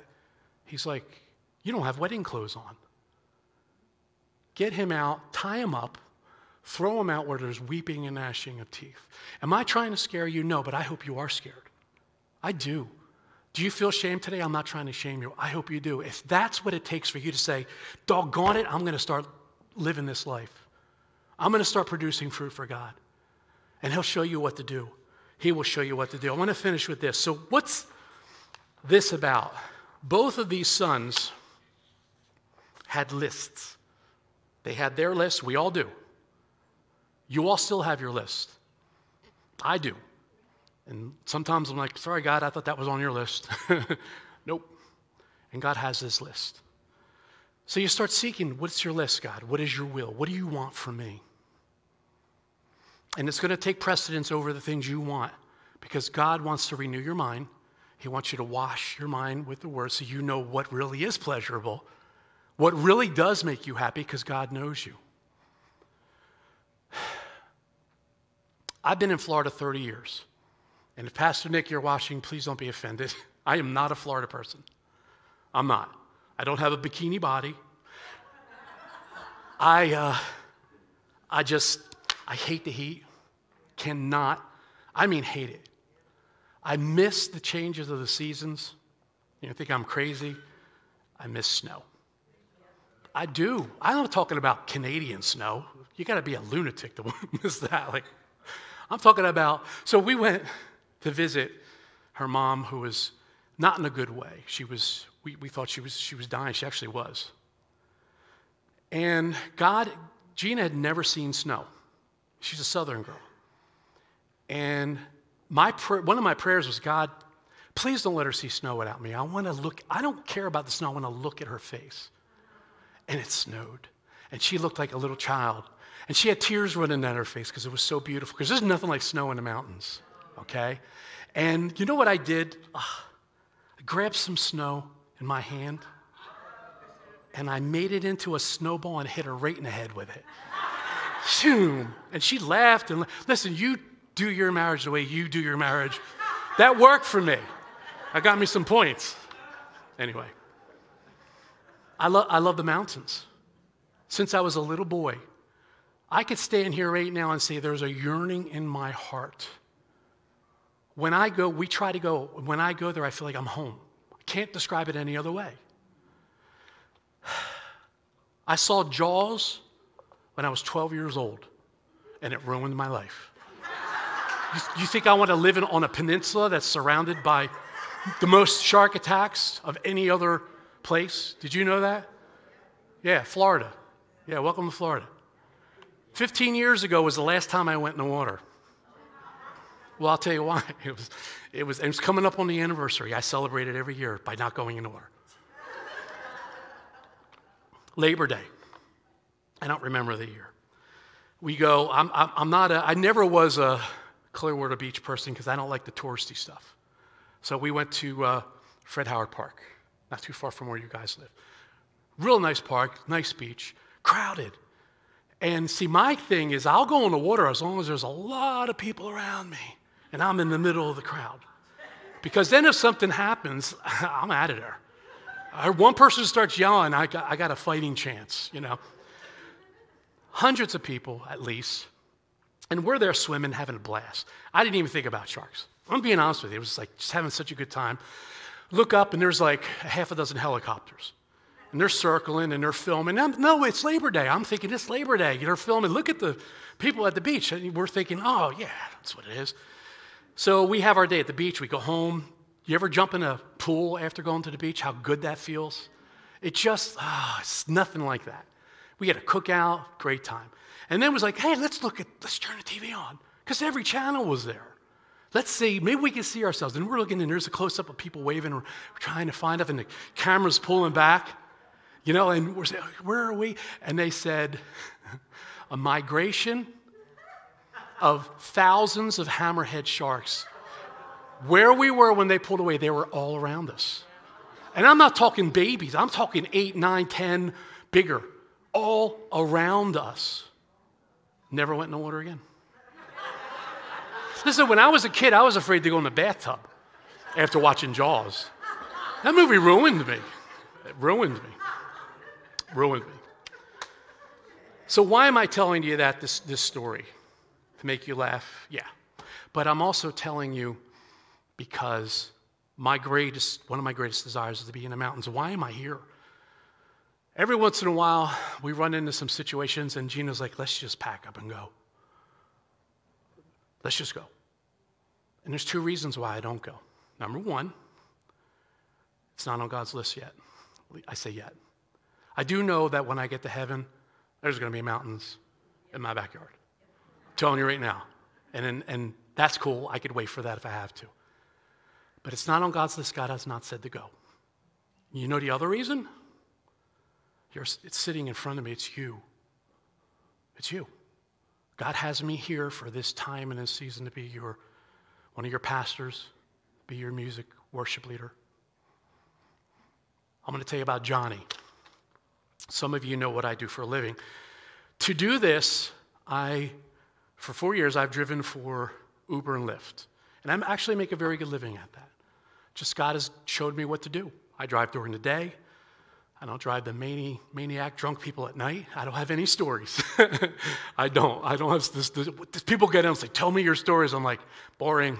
he's like, You don't have wedding clothes on. Get him out, tie him up, throw him out where there's weeping and gnashing of teeth. Am I trying to scare you? No, but I hope you are scared. I do. Do you feel shame today? I'm not trying to shame you. I hope you do. If that's what it takes for you to say, doggone it, I'm going to start living this life. I'm going to start producing fruit for God. And He'll show you what to do. He will show you what to do. I want to finish with this. So, what's this about? Both of these sons had lists. They had their lists. We all do. You all still have your list. I do. And sometimes I'm like, sorry, God, I thought that was on your list. <laughs> nope. And God has his list. So you start seeking, what's your list, God? What is your will? What do you want from me? And it's going to take precedence over the things you want because God wants to renew your mind. He wants you to wash your mind with the word so you know what really is pleasurable, what really does make you happy because God knows you. <sighs> I've been in Florida 30 years. And if Pastor Nick, you're watching, please don't be offended. <laughs> I am not a Florida person. I'm not. I don't have a bikini body. <laughs> I, uh, I just, I hate the heat. Cannot, I mean, hate it. I miss the changes of the seasons. You think I'm crazy? I miss snow. I do. I'm not talking about Canadian snow. You got to be a lunatic to <laughs> miss that. Like, I'm talking about. So we went to visit her mom, who was not in a good way. She was. We, we thought she was. She was dying. She actually was. And God, Gina had never seen snow. She's a Southern girl. And my pr- one of my prayers was, God, please don't let her see snow without me. I want to look. I don't care about the snow. I want to look at her face. And it snowed. And she looked like a little child. And she had tears running down her face because it was so beautiful. Because there's nothing like snow in the mountains, okay? And you know what I did? Ah, I grabbed some snow in my hand and I made it into a snowball and hit her right in the head with it. Shoom. And she laughed and listen, you do your marriage the way you do your marriage. That worked for me. I got me some points. Anyway, I, lo- I love the mountains. Since I was a little boy, I could stand here right now and say there's a yearning in my heart. When I go, we try to go, when I go there, I feel like I'm home. I can't describe it any other way. <sighs> I saw Jaws when I was 12 years old, and it ruined my life. You, you think I want to live in, on a peninsula that's surrounded by the most shark attacks of any other place? Did you know that? Yeah, Florida. Yeah, welcome to Florida. 15 years ago was the last time I went in the water. Well, I'll tell you why. <laughs> It was, it was, it was coming up on the anniversary. I celebrate it every year by not going in the water. Labor Day. I don't remember the year. We go, I'm, I'm, I'm not a, I never was a Clearwater Beach person because I don't like the touristy stuff. So we went to uh, Fred Howard Park, not too far from where you guys live. Real nice park, nice beach, crowded. And see, my thing is, I'll go in the water as long as there's a lot of people around me and I'm in the middle of the crowd. Because then if something happens, <laughs> I'm out of there. One person starts yelling, I got, I got a fighting chance, you know. Hundreds of people, at least. And we're there swimming, having a blast. I didn't even think about sharks. I'm being honest with you. It was like just having such a good time. look up and there's like a half a dozen helicopters. And they're circling and they're filming. And no, it's Labor Day. I'm thinking it's Labor Day. They're filming. Look at the people at the beach. And we're thinking, oh, yeah, that's what it is. So we have our day at the beach. We go home. You ever jump in a pool after going to the beach? How good that feels? It just, ah, it's nothing like that. We had a cookout, great time. And then it was like, hey, let's look at, let's turn the TV on. Because every channel was there. Let's see, maybe we can see ourselves. And we're looking, and there's a close up of people waving, we're trying to find us, and the camera's pulling back. You know, and we're saying, where are we? And they said, <laughs> a migration of thousands of hammerhead sharks. Where we were when they pulled away, they were all around us. And I'm not talking babies, I'm talking eight, nine, ten, bigger, all around us. Never went in the water again. Listen, when I was a kid, I was afraid to go in the bathtub after watching Jaws. That movie ruined me. It ruined me. Ruined me. So, why am I telling you that, this, this story? To make you laugh? Yeah. But I'm also telling you because my greatest, one of my greatest desires is to be in the mountains. Why am I here? Every once in a while, we run into some situations, and Gina's like, let's just pack up and go. Let's just go. And there's two reasons why I don't go. Number one, it's not on God's list yet. I say yet. I do know that when I get to heaven, there's going to be mountains in my backyard. I'm telling you right now. And, and, and that's cool. I could wait for that if I have to. But it's not on God's list. God has not said to go. You know the other reason? You're, it's sitting in front of me. It's you. It's you. God has me here for this time and this season to be your one of your pastors, be your music worship leader. I'm going to tell you about Johnny. Some of you know what I do for a living. To do this, I, for four years, I've driven for Uber and Lyft. And I'm actually make a very good living at that. Just God has showed me what to do. I drive during the day. I don't drive the mani- maniac drunk people at night. I don't have any stories. <laughs> I don't. I don't have this, this, this. People get in and say, Tell me your stories. I'm like, Boring.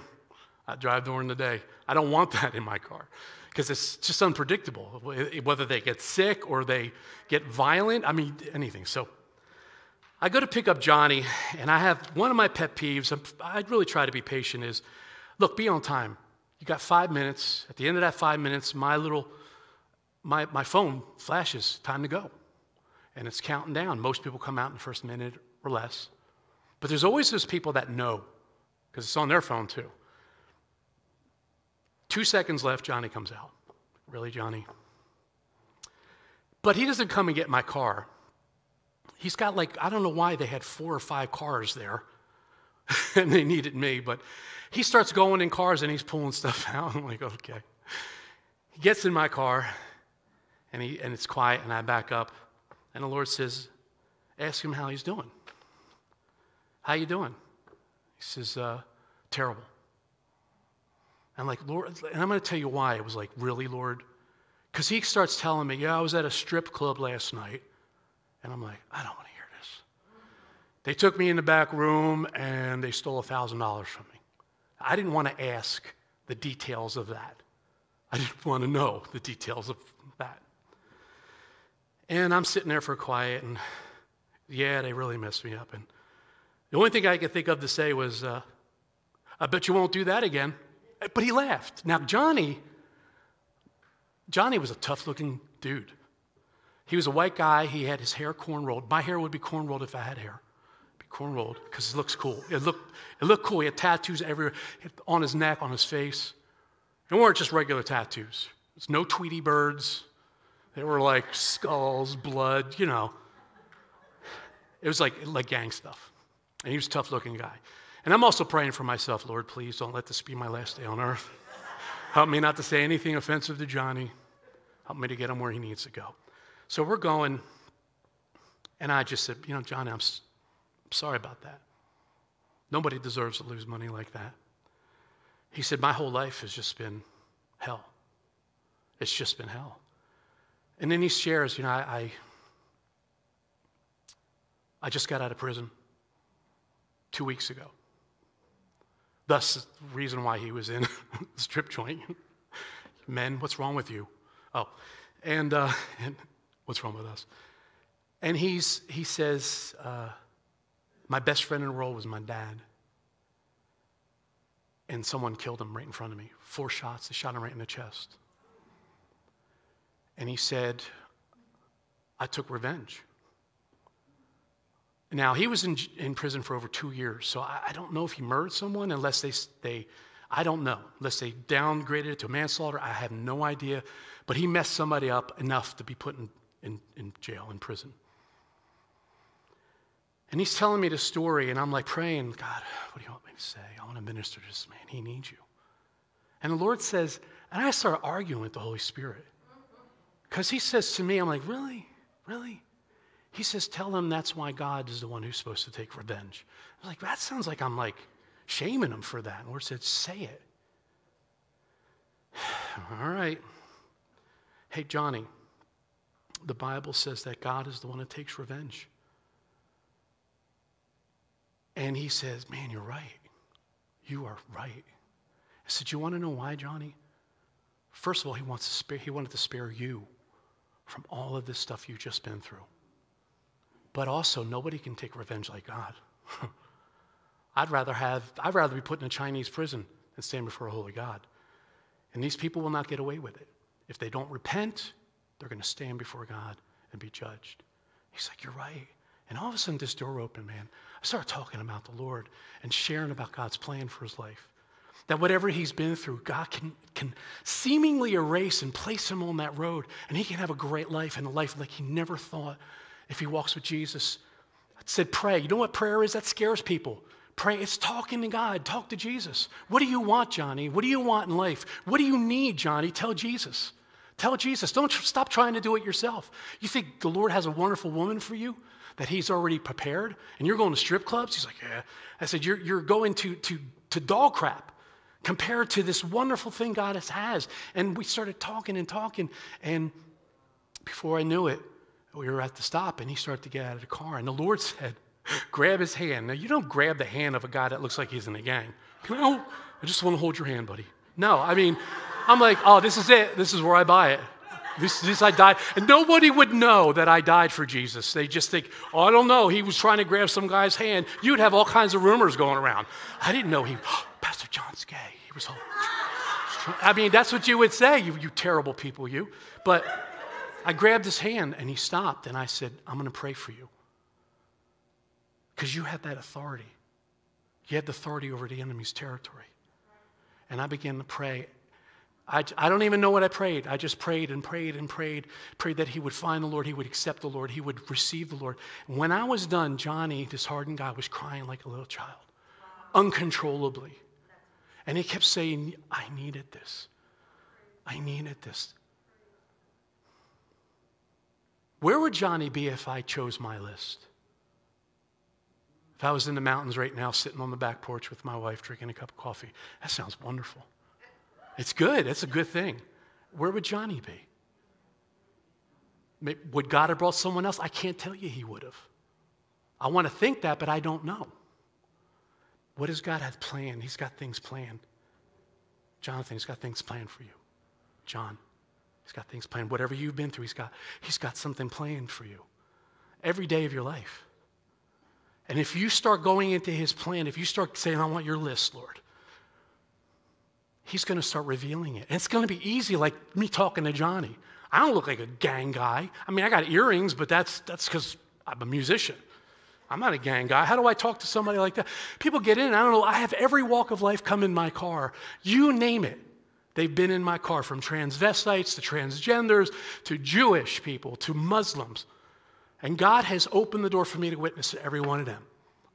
I drive during the day. I don't want that in my car because it's just unpredictable whether they get sick or they get violent. I mean, anything. So I go to pick up Johnny, and I have one of my pet peeves. I really try to be patient. Is look, be on time. You got five minutes. At the end of that five minutes, my little my, my phone flashes, time to go. And it's counting down. Most people come out in the first minute or less. But there's always those people that know, because it's on their phone too. Two seconds left, Johnny comes out. Really, Johnny? But he doesn't come and get my car. He's got like, I don't know why they had four or five cars there <laughs> and they needed me, but he starts going in cars and he's pulling stuff <laughs> out. I'm like, okay. He gets in my car and, he, and it's quiet and I back up and the Lord says, ask him how he's doing. How you doing? He says, uh, terrible. I'm like, Lord, and I'm going to tell you why. It was like, really, Lord? Because he starts telling me, yeah, I was at a strip club last night. And I'm like, I don't want to hear this. They took me in the back room and they stole $1,000 from me. I didn't want to ask the details of that. I didn't want to know the details of that. And I'm sitting there for quiet, and yeah, they really messed me up. And the only thing I could think of to say was, uh, I bet you won't do that again. But he laughed. Now, Johnny, Johnny was a tough looking dude. He was a white guy. He had his hair corn rolled. My hair would be corn rolled if I had hair. It'd be corn rolled because it looks cool. It looked, it looked cool. He had tattoos everywhere on his neck, on his face. They weren't just regular tattoos. There's no Tweety birds. They were like skulls, blood, you know. It was like, like gang stuff. And he was a tough looking guy. And I'm also praying for myself, Lord, please don't let this be my last day on earth. Help me not to say anything offensive to Johnny. Help me to get him where he needs to go. So we're going, and I just said, You know, Johnny, I'm, I'm sorry about that. Nobody deserves to lose money like that. He said, My whole life has just been hell. It's just been hell. And then he shares, You know, I, I, I just got out of prison two weeks ago. Thus, the reason why he was in <laughs> the strip joint. Men, what's wrong with you? Oh, and, uh, <laughs> and what's wrong with us? And he's, he says, uh, My best friend in the world was my dad. And someone killed him right in front of me. Four shots, they shot him right in the chest. And he said, I took revenge. Now, he was in, in prison for over two years, so I, I don't know if he murdered someone unless they, they, I don't know, unless they downgraded it to manslaughter. I have no idea. But he messed somebody up enough to be put in, in, in jail, in prison. And he's telling me the story, and I'm like praying, God, what do you want me to say? I want to minister to this man. He needs you. And the Lord says, and I start arguing with the Holy Spirit. Because he says to me, I'm like, really? Really? He says, tell them that's why God is the one who's supposed to take revenge. I'm like, that sounds like I'm like shaming him for that. And Lord said, say it. <sighs> All right. Hey, Johnny, the Bible says that God is the one that takes revenge. And he says, Man, you're right. You are right. I said, You want to know why, Johnny? First of all, he, wants to spare, he wanted to spare you from all of this stuff you've just been through. But also, nobody can take revenge like God. <laughs> I'd rather have, I'd rather be put in a Chinese prison than stand before a holy God. And these people will not get away with it. If they don't repent, they're going to stand before God and be judged. He's like, You're right. And all of a sudden, this door opened, man. I started talking about the Lord and sharing about God's plan for his life. That whatever he's been through, God can, can seemingly erase and place him on that road, and he can have a great life and a life like he never thought if he walks with Jesus. I said, Pray. You know what prayer is? That scares people. Pray. It's talking to God. Talk to Jesus. What do you want, Johnny? What do you want in life? What do you need, Johnny? Tell Jesus. Tell Jesus. Don't tr- stop trying to do it yourself. You think the Lord has a wonderful woman for you that He's already prepared, and you're going to strip clubs? He's like, Yeah. I said, You're, you're going to, to, to dog crap compared to this wonderful thing God has. And we started talking and talking, and before I knew it, we were at the stop, and he started to get out of the car, and the Lord <laughs> said, Grab his hand. Now, you don't grab the hand of a guy that looks like he's in a gang. No, oh, I just want to hold your hand, buddy. No, I mean, I'm like, oh, this is it. This is where I buy it. This, I died. And nobody would know that I died for Jesus. They just think, oh, I don't know. He was trying to grab some guy's hand. You'd have all kinds of rumors going around. I didn't know he, oh, <gasps> Pastor Jon's gay. He was all, I mean, that's what you would say, you, you terrible people, you. But I grabbed his hand and he stopped and I said, I'm going to pray for you. Because you had that authority. You had the authority over the enemy's territory. And I began to pray. I, I don't even know what I prayed. I just prayed and prayed and prayed, prayed that he would find the Lord, he would accept the Lord, he would receive the Lord. When I was done, Johnny, this hardened guy, was crying like a little child, uncontrollably. And he kept saying, I needed this. I needed this. Where would Johnny be if I chose my list? If I was in the mountains right now, sitting on the back porch with my wife, drinking a cup of coffee, that sounds wonderful. It's good. It's a good thing. Where would Johnny be? Would God have brought someone else? I can't tell you he would have. I want to think that, but I don't know. What does God have planned? He's got things planned. Jonathan, he's got things planned for you. John, he's got things planned. Whatever you've been through, he's got, he's got something planned for you every day of your life. And if you start going into his plan, if you start saying, I want your list, Lord, he's going to start revealing it. And it's going to be easy, like me talking to Johnny. I don't look like a gang guy. I mean, I got earrings, but that's that's because I'm a musician. I'm not a gang guy. How do I talk to somebody like that? People get in, I don't know. I have every walk of life come in my car. You name it. They've been in my car from transvestites to transgenders to Jewish people to Muslims. And God has opened the door for me to witness to every one of them.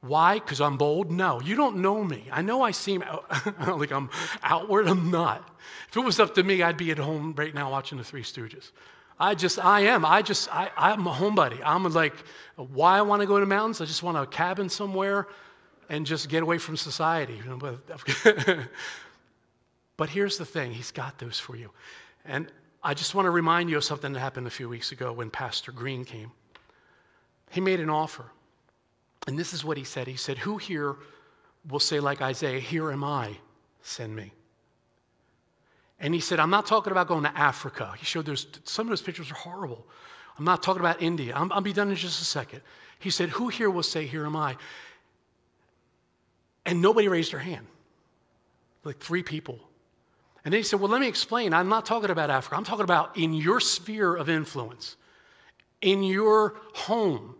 Why? Because I'm bold? No. You don't know me. I know I seem out, <laughs> like I'm outward. I'm not. If it was up to me, I'd be at home right now watching the Three Stooges. I just, I am. I just, I, I'm a homebody. I'm like, why I want to go to the mountains? I just want a cabin somewhere and just get away from society. <laughs> But here's the thing He's got those for you. And I just want to remind you of something that happened a few weeks ago when Pastor Green came. He made an offer. And this is what he said He said, Who here will say, like Isaiah, Here am I, send me? And he said, I'm not talking about going to Africa. He showed those, some of those pictures are horrible. I'm not talking about India. I'm, I'll be done in just a second. He said, Who here will say, Here am I? And nobody raised their hand. Like three people. And then he said, Well, let me explain. I'm not talking about Africa. I'm talking about in your sphere of influence, in your home,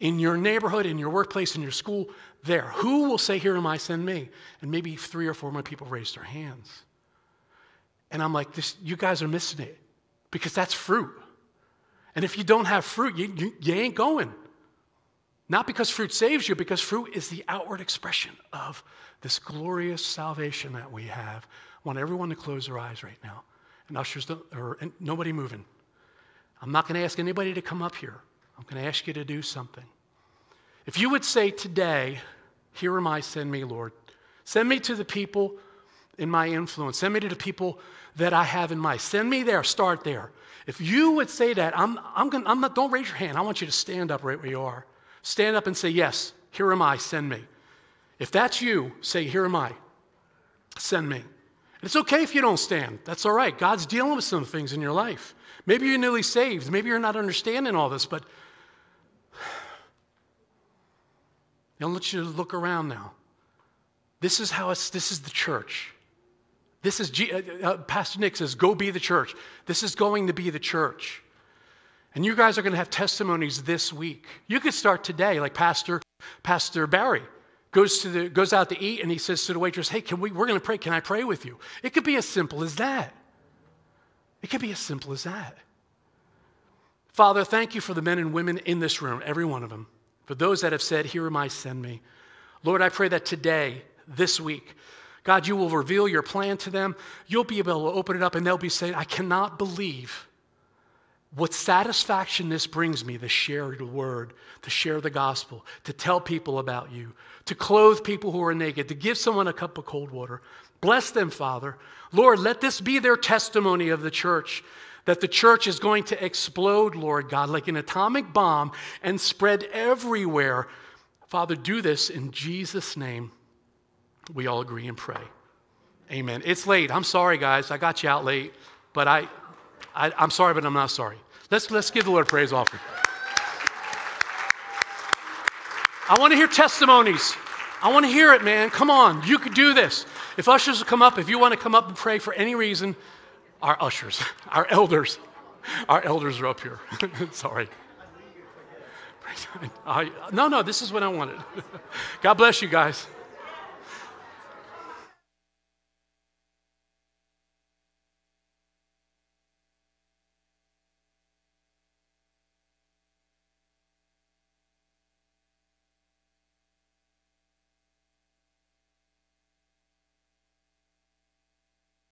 in your neighborhood, in your workplace, in your school, there. Who will say, Here am I, send me? And maybe three or four more people raised their hands. And I'm like, this, You guys are missing it because that's fruit. And if you don't have fruit, you, you, you ain't going. Not because fruit saves you, because fruit is the outward expression of this glorious salvation that we have. I want everyone to close their eyes right now. And ushers, don't, or and nobody moving. I'm not going to ask anybody to come up here. I'm going to ask you to do something. If you would say today, Here am I, send me, Lord. Send me to the people in my influence. Send me to the people that I have in mind. Send me there, start there. If you would say that, I'm, I'm, gonna, I'm not, don't raise your hand. I want you to stand up right where you are. Stand up and say, Yes, here am I, send me. If that's you, say, Here am I, send me. It's okay if you don't stand. That's all right. God's dealing with some things in your life. Maybe you're newly saved. Maybe you're not understanding all this, but I want you to look around now. This is how it's, this is the church. This is, G, uh, uh, Pastor Nick says, go be the church. This is going to be the church. And you guys are going to have testimonies this week. You could start today, like Pastor, Pastor Barry goes, to the, goes out to eat and he says to the waitress, hey, can we, we're going to pray. Can I pray with you? It could be as simple as that. It could be as simple as that. Father, thank you for the men and women in this room, every one of them. For those that have said, Here am I, send me. Lord, I pray that today, this week, God, you will reveal your plan to them. You'll be able to open it up and they'll be saying, I cannot believe what satisfaction this brings me to share the word, to share the gospel, to tell people about you, to clothe people who are naked, to give someone a cup of cold water. Bless them, Father. Lord, let this be their testimony of the church that the church is going to explode, Lord God, like an atomic bomb and spread everywhere. Father, do this in Jesus' name. We all agree and pray. Amen. It's late. I'm sorry, guys. I got you out late, but I, I, am sorry, but I'm not sorry. Let's, let's give the Lord praise offering. I want to hear testimonies. I want to hear it, man. Come on. You could do this. If ushers will come up, if you want to come up and pray for any reason, our ushers, <laughs> our elders, our elders are up here. <laughs> Sorry. <laughs> I, no, no, this is what I wanted. God bless you guys.